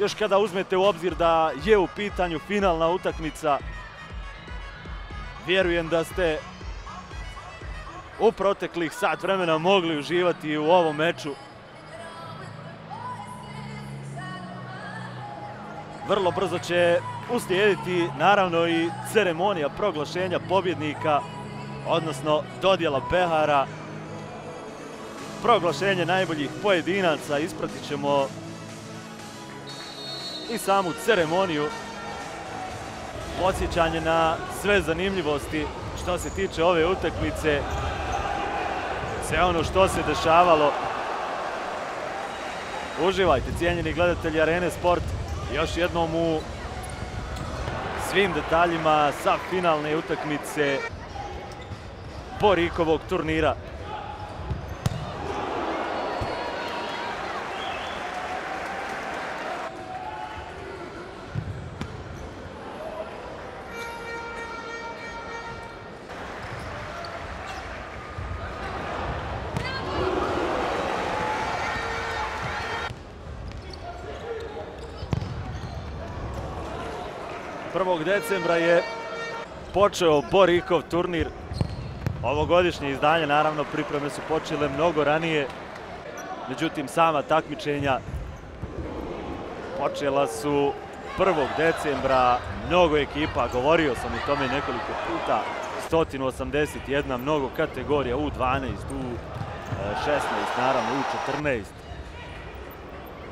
Još kada uzmete u obzir da je u pitanju finalna utakmica, vjerujem da ste u proteklih sat vremena mogli uživati u ovom meču. Vrlo brzo će uslijediti naravno i ceremonija proglašenja pobjednika, odnosno dodjela pehara. Proglašenje najboljih pojedinaca, ispratit ćemo i samu ceremoniju. Podsjećanje na sve zanimljivosti što se tiče ove utakmice, sve ono što se dešavalo. Uživajte, cijenjeni gledatelji Arene Sport, još jednom u svim detaljima sa finalne utakmice Borikovog turnira. Decembra je počeo Borikov turnir. Ovogodišnje izdanje, naravno, pripreme su počele mnogo ranije. Međutim, sama takmičenja počela su 1. decembra. Mnogo ekipa, govorio sam o tome nekoliko puta. 181, mnogo kategorija, U12, U16, naravno U14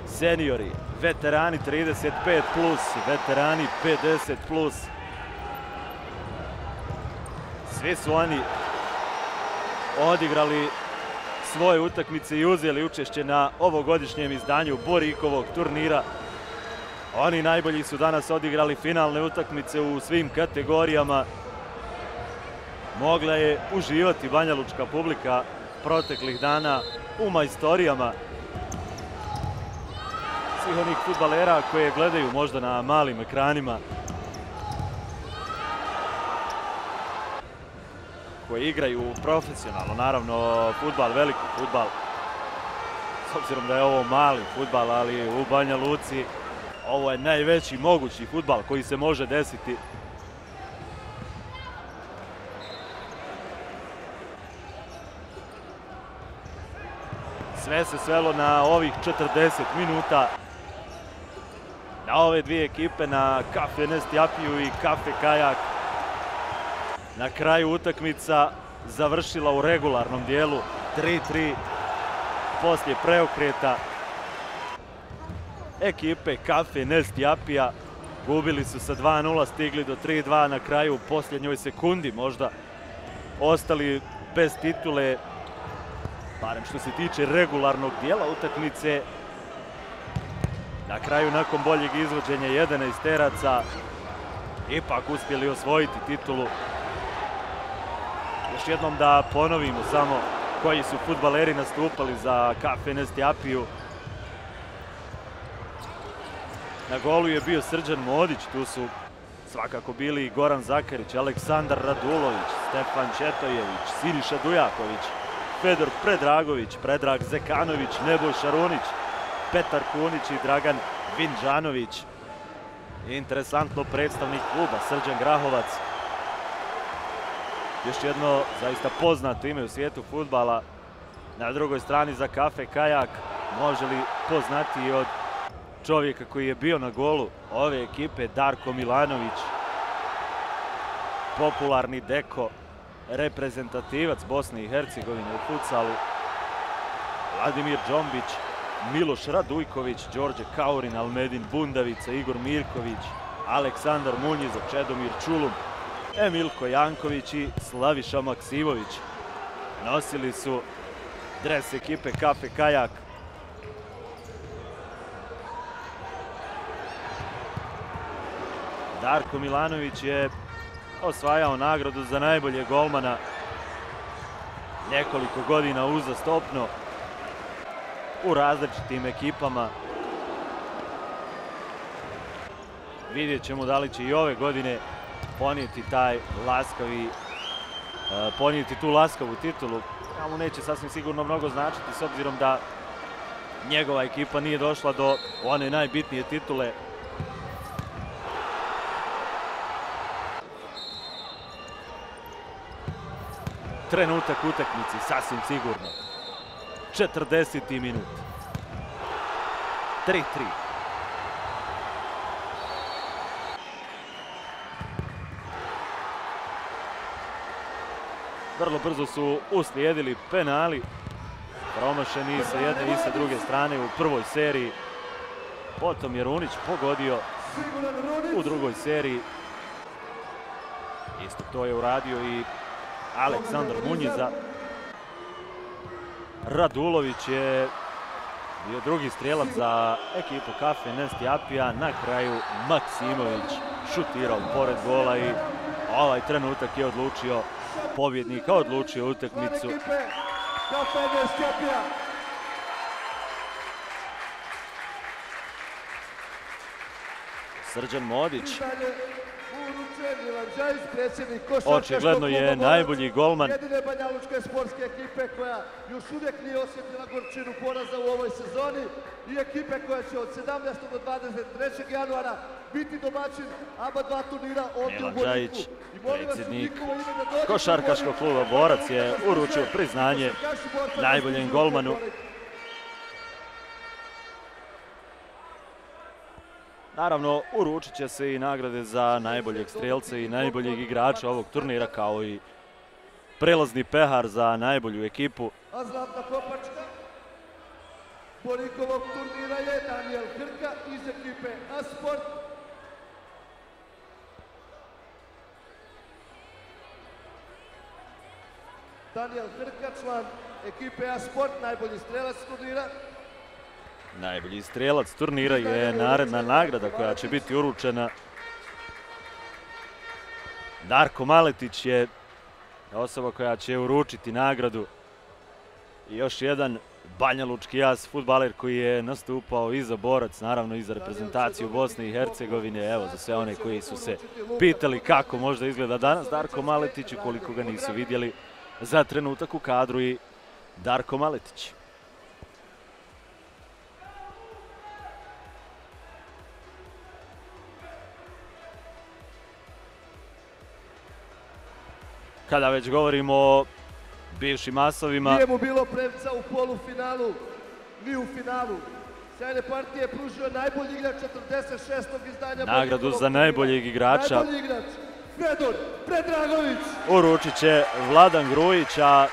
seniori, veterani 35 plus, veterani 50 plus. Svi su oni odigrali svoje utakmice i uzeli učešće na ovogodišnjem izdanju Borikovog turnira. Oni najbolji su danas odigrali finalne utakmice u svim kategorijama. Mogla je uživati Banja Lučka publika proteklih dana u majstorijama svih onih futbalera koje gledaju možda na malim ekranima. Koji igraju profesionalno, naravno futbal, veliki futbal. S obzirom da je ovo mali futbal, ali u Banja Luci ovo je najveći mogući futbal koji se može desiti. Sve se svelo na ovih 40 minuta. Na ove dvije ekipe, na Kafe Nestjapiju i Kafe Kajak. Na kraju utakmica završila u regularnom dijelu 3-3 poslije preokreta ekipe Kafe Nestjapija gubili su sa 2-0, stigli do 3-2 na kraju u posljednjoj sekundi možda ostali bez titule barem što se tiče regularnog dijela utakmice na kraju nakon boljeg izvođenja 11 teraca ipak uspjeli osvojiti titulu još jednom da ponovimo samo koji su futbaleri nastupali za Kafe Nestjapiju. Na golu je bio Srđan Modić, tu su svakako bili Goran Zakarić, Aleksandar Radulović, Stefan Četojević, Siniša Dujaković, Fedor Predragović, Predrag Zekanović, Nebojša Runić, Petar Kunić i Dragan Vinđanović. Interesantno predstavnik kluba Srđan Grahovac, još jedno zaista poznato ime u svijetu futbala. Na drugoj strani za kafe Kajak može li poznati od čovjeka koji je bio na golu ove ekipe Darko Milanović. Popularni deko, reprezentativac Bosne i Hercegovine u futsalu. Vladimir Džombić, Miloš Radujković, Đorđe Kaurin, Almedin Bundavica, Igor Mirković, Aleksandar Munjiza, Čedomir Čulum, Emilko Janković i Slaviša Maksimović. Nosili su dres ekipe Kafe Kajak. Darko Milanović je osvajao nagradu za najbolje golmana nekoliko godina uzastopno u različitim ekipama. Vidjet ćemo da li će i ove godine ponijeti taj laskavi, e, ponijeti tu laskavu titulu. Ja neće sasvim sigurno mnogo značiti s obzirom da njegova ekipa nije došla do one najbitnije titule. Trenutak utakmici, sasvim sigurno. 40. minut. 3-3. Vrlo brzo su uslijedili penali. Promašeni sa jedne i sa druge strane u prvoj seriji. Potom je Runić pogodio u drugoj seriji. Isto to je uradio i Aleksandar Munjiza. Radulović je bio drugi strijelac za ekipu Kafe Nestjapija. Na kraju Maksimović šutirao pored gola i ovaj trenutak je odlučio pobjednika, odlučio Nestjapija. Srđan Modić očigledno je najbolji golman. jedine banjalučke sportske ekipe koja još uvijek nije osjetila gorčinu poraza u ovoj sezoni i ekipe koja će od 17. do 23. januara biti domaćin ABA 2 turnira ovdje u Milan Goriku. Đajić, I molim vas u predsjednik Košarkaškog kluba Borac je uručio priznanje najboljem golmanu. Naravno, uručit će se i nagrade za najboljeg strijelca i najboljeg igrača ovog turnira, kao i prelazni pehar za najbolju ekipu. A zlatna kopačka Borikovog turnira je Daniel Krka iz ekipe Asport. Daniel Krka, član ekipe Asport, najbolji strelac turnira. Najbolji strijelac turnira je naredna nagrada koja će biti uručena. Darko Maletić je osoba koja će uručiti nagradu. I još jedan Banja Lučki jas, futbaler koji je nastupao i za borac, naravno i za reprezentaciju Bosne i Hercegovine. Evo, za sve one koji su se pitali kako možda izgleda danas Darko Maletić, ukoliko ga nisu vidjeli za trenutak u kadru i Darko Maletić. Kada već govorimo o bivšim asovima, Nije mu bilo premca u polufinalu ni u finalu. Sjajne partije je pružio najbolji igrač 46. izdanja. Nagradu za najboljeg igrača. Najbolji igrač, Fedor Predragović. Uručit će Vladan Grujić, a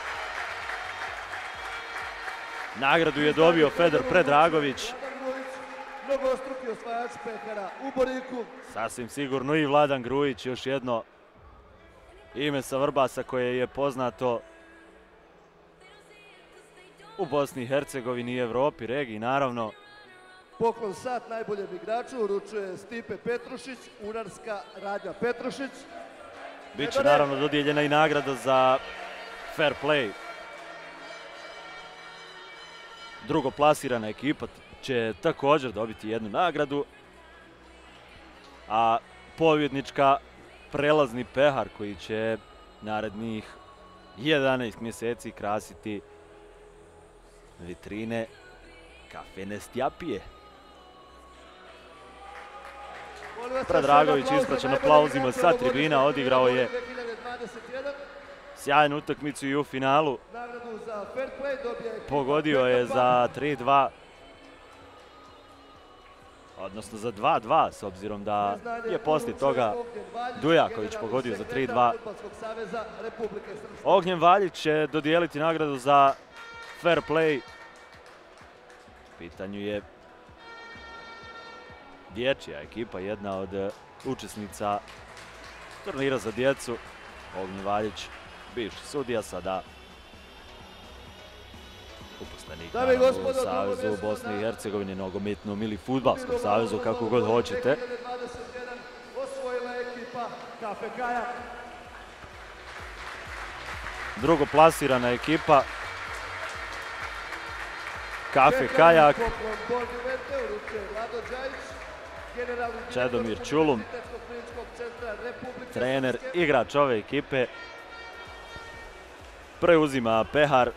nagradu je dobio Fedor Predragović. Mnogostruki osvajač pehara u Boriku. Sasvim sigurno i Vladan Grujić, još jedno ime sa Vrbasa koje je poznato u Bosni i Hercegovini i Evropi, regiji naravno. Poklon sat najboljem igraču uručuje Stipe Petrušić, Unarska Radja Petrušić. Biće naravno dodijeljena i nagrada za fair play. Drugo plasirana ekipa će također dobiti jednu nagradu, a pobjednička prelazni pehar koji će narednih 11 mjeseci krasiti vitrine kafene Stjapije. molim vas, Predragović ispraćen aplauzima sa tribina, odigrao je 2021. Sjajnu utakmicu i u finalu. Pogodio je za 3-2. Odnosno za 2-2 s obzirom da je poslije toga Dujaković pogodio za sekretar 3:2. Fudbalskog saveza Republike Srpske. Ognjen Valjić će dodijeliti nagradu za fair play. Pitanju je dječja ekipa, jedna od eh, učesnica turnira za djecu. Ognjen Valjić, bivši sudija, sada uposlenik Dame i naravno, gospodo, u Savezu mjesto Bosne i Hercegovine, nogometnom ili futbalskom Turnir u savezu, Valpovu kako god hoćete. 2021 osvojila ekipa Kafe. Drugo plasirana ekipa Kafe Kajak, Čedomir Čulum, trener, igrač ove ekipe. Preuzima Pehar.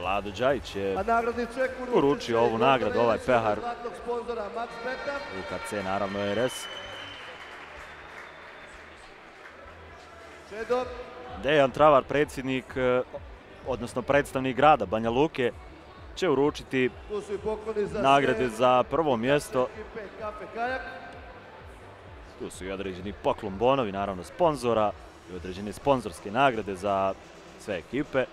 Vlado Đajić je A nagradni ček uručit uručio ovu nagradu, ovaj pehar. Beta. UKC, naravno RS. Dejan Travar, predsjednik, eh, odnosno predstavnik grada Banja Luke, će uručiti nagrade za prvo mjesto. Tu su i određeni poklon bonovi, naravno sponzora i određene sponzorske nagrade za sve ekipe.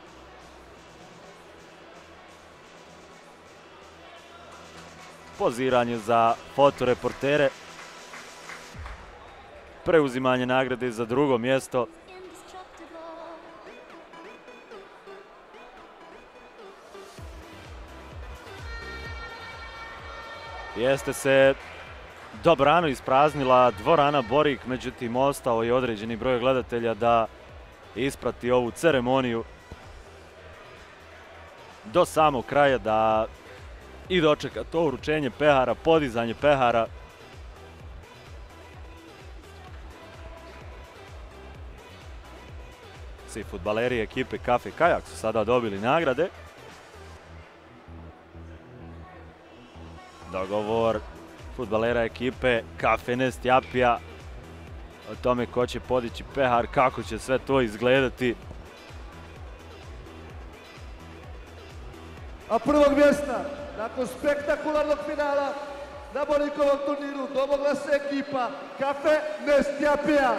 Poziranje za fotoreportere. Preuzimanje nagrade za drugo mjesto. Jeste se dobrano ispraznila dvorana Borik, međutim ostao je određeni broj gledatelja da isprati ovu ceremoniju do samog kraja da i dočeka to uručenje pehara, podizanje pehara. Svi futbaleri ekipe Kafe Kajak su sada dobili nagrade. Dogovor futbalera ekipe Kafe Stjapija o tome ko će podići pehar, kako će sve to izgledati. A prvog mjesta, nakon spektakularnog finala na Borikovom turniru, domogla se ekipa Kafe Nestjapija.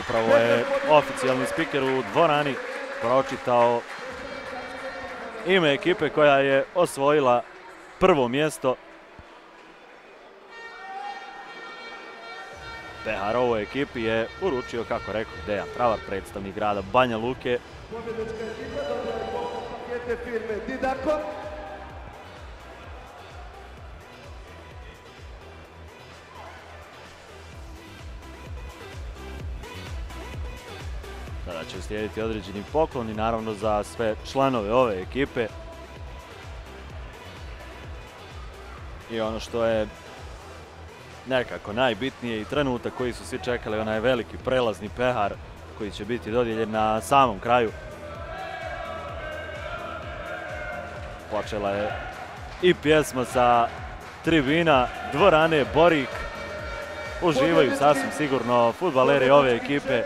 Upravo je oficijalni spiker u dvorani pročitao ime ekipe koja je osvojila prvo mjesto. Pehar ovoj ekipi je uručio, kako rekao, Dejan Travar, predstavnik grada Banja Luke. Poklon pakete firme Didako. Sada će slijediti određeni pokloni, naravno za sve članove ove ekipe. I ono što je nekako najbitnije i trenutak koji su svi čekali, onaj veliki prelazni pehar koji će biti dodijeljen na samom kraju. Počela je i pjesma sa tribina dvorane Borik. uživaju sasvim sigurno futbaleri ove ekipe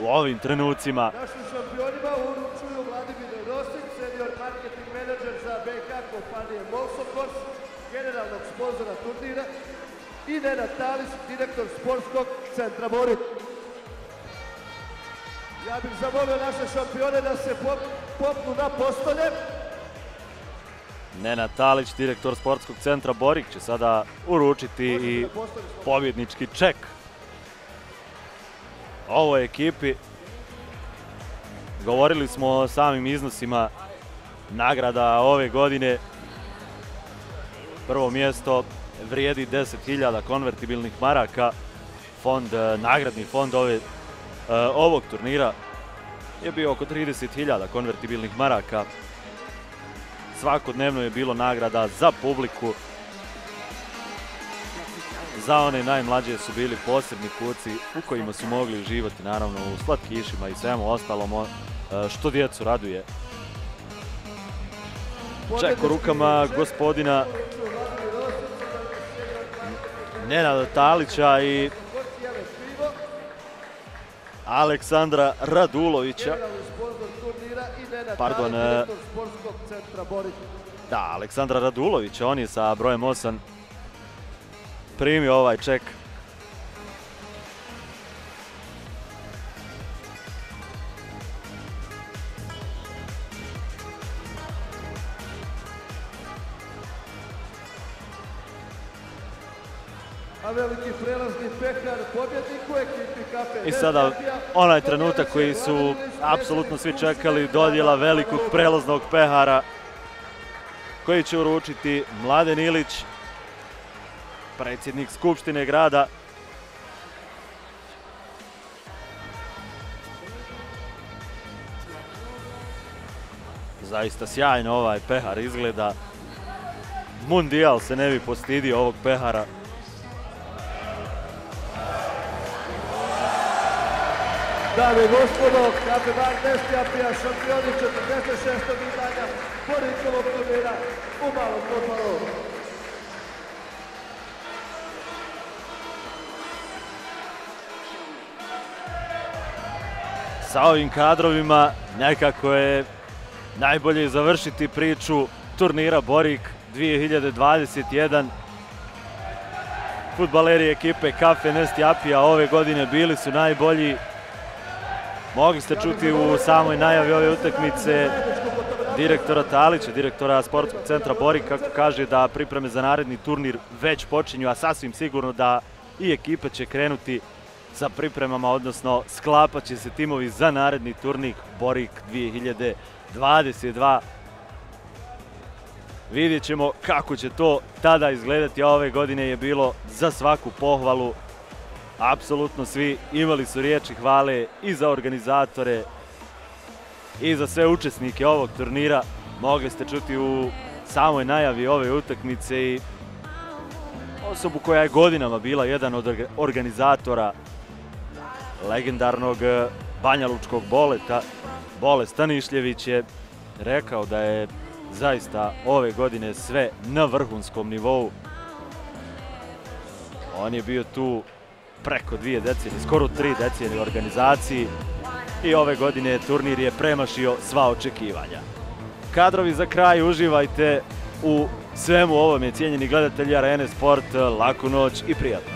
u ovim trenucima. Našim šampionima uručuju Vladimir Rosić, senior marketing menadžer za BK kompanije Molsokors, generalnog sponzora turnira i Nenad Talis, direktor sportskog centra Borit. Ja bih zamolio naše šampione da se pop- popnu na postolje. Nenad Talić, direktor sportskog centra Borik, će sada uručiti i pobjednički ček ovoj ekipi. Govorili smo o samim iznosima nagrada ove godine. Prvo mjesto vrijedi 10.000 konvertibilnih maraka. Fond, eh, nagradni fond ove, eh, ovog turnira je bio oko 30.000 konvertibilnih maraka. Svakodnevno je bilo nagrada za publiku. Za one najmlađe su bili posebni kuci u kojima su mogli uživati naravno u slatkišima i svemu ostalom e, što djecu raduje. Ček u rukama gospodina Nenada Talića i Aleksandra Radulovića. Pardon, e. Da, Aleksandra Radulovića, on je sa brojem 8 primio ovaj ček. A veliki prelazni pehar pobjednik u ekipi. I sada onaj trenutak koji su apsolutno svi čekali, dodjela velikog prelaznog pehara koji će uručiti Mladen Ilić, predsjednik Skupštine grada. Zaista sjajno ovaj pehar izgleda. Mundijal se ne bi postidio ovog pehara. Dame i gospodo, kafe bar Destijapija, šampioni 46. izdanja Borikovog turnira u malom fotbalu. sa ovim kadrovima nekako je najbolje završiti priču turnira Borik 2021. Futbaleri ekipe Kafe Nest Apija ove godine bili su najbolji. Mogli ste čuti u samoj najavi ove utakmice direktora Talića, direktora sportskog centra Borik, kako kaže da pripreme za naredni turnir već počinju, a sasvim sigurno da i ekipa će krenuti sa pripremama, odnosno sklapat će se timovi za naredni turnir Borik 2022. Vidjet ćemo kako će to tada izgledati, a ove godine je bilo za svaku pohvalu. Apsolutno svi imali su riječi hvale i za organizatore i za sve učesnike ovog turnira. Mogli ste čuti u samoj najavi ove utakmice i osobu koja je godinama bila jedan od orga- organizatora legendarnog eh, Banja Lučkog boleta, Bole Stanišljević je rekao da je zaista ove godine sve na vrhunskom nivou. On je bio tu preko dvije decenije, skoro tri decenije organizaciji i ove godine turnir je premašio sva očekivanja. Kadrovi za kraj, uživajte u svemu ovome, cijenjeni gledatelji Arene Sport, laku noć i prijatno.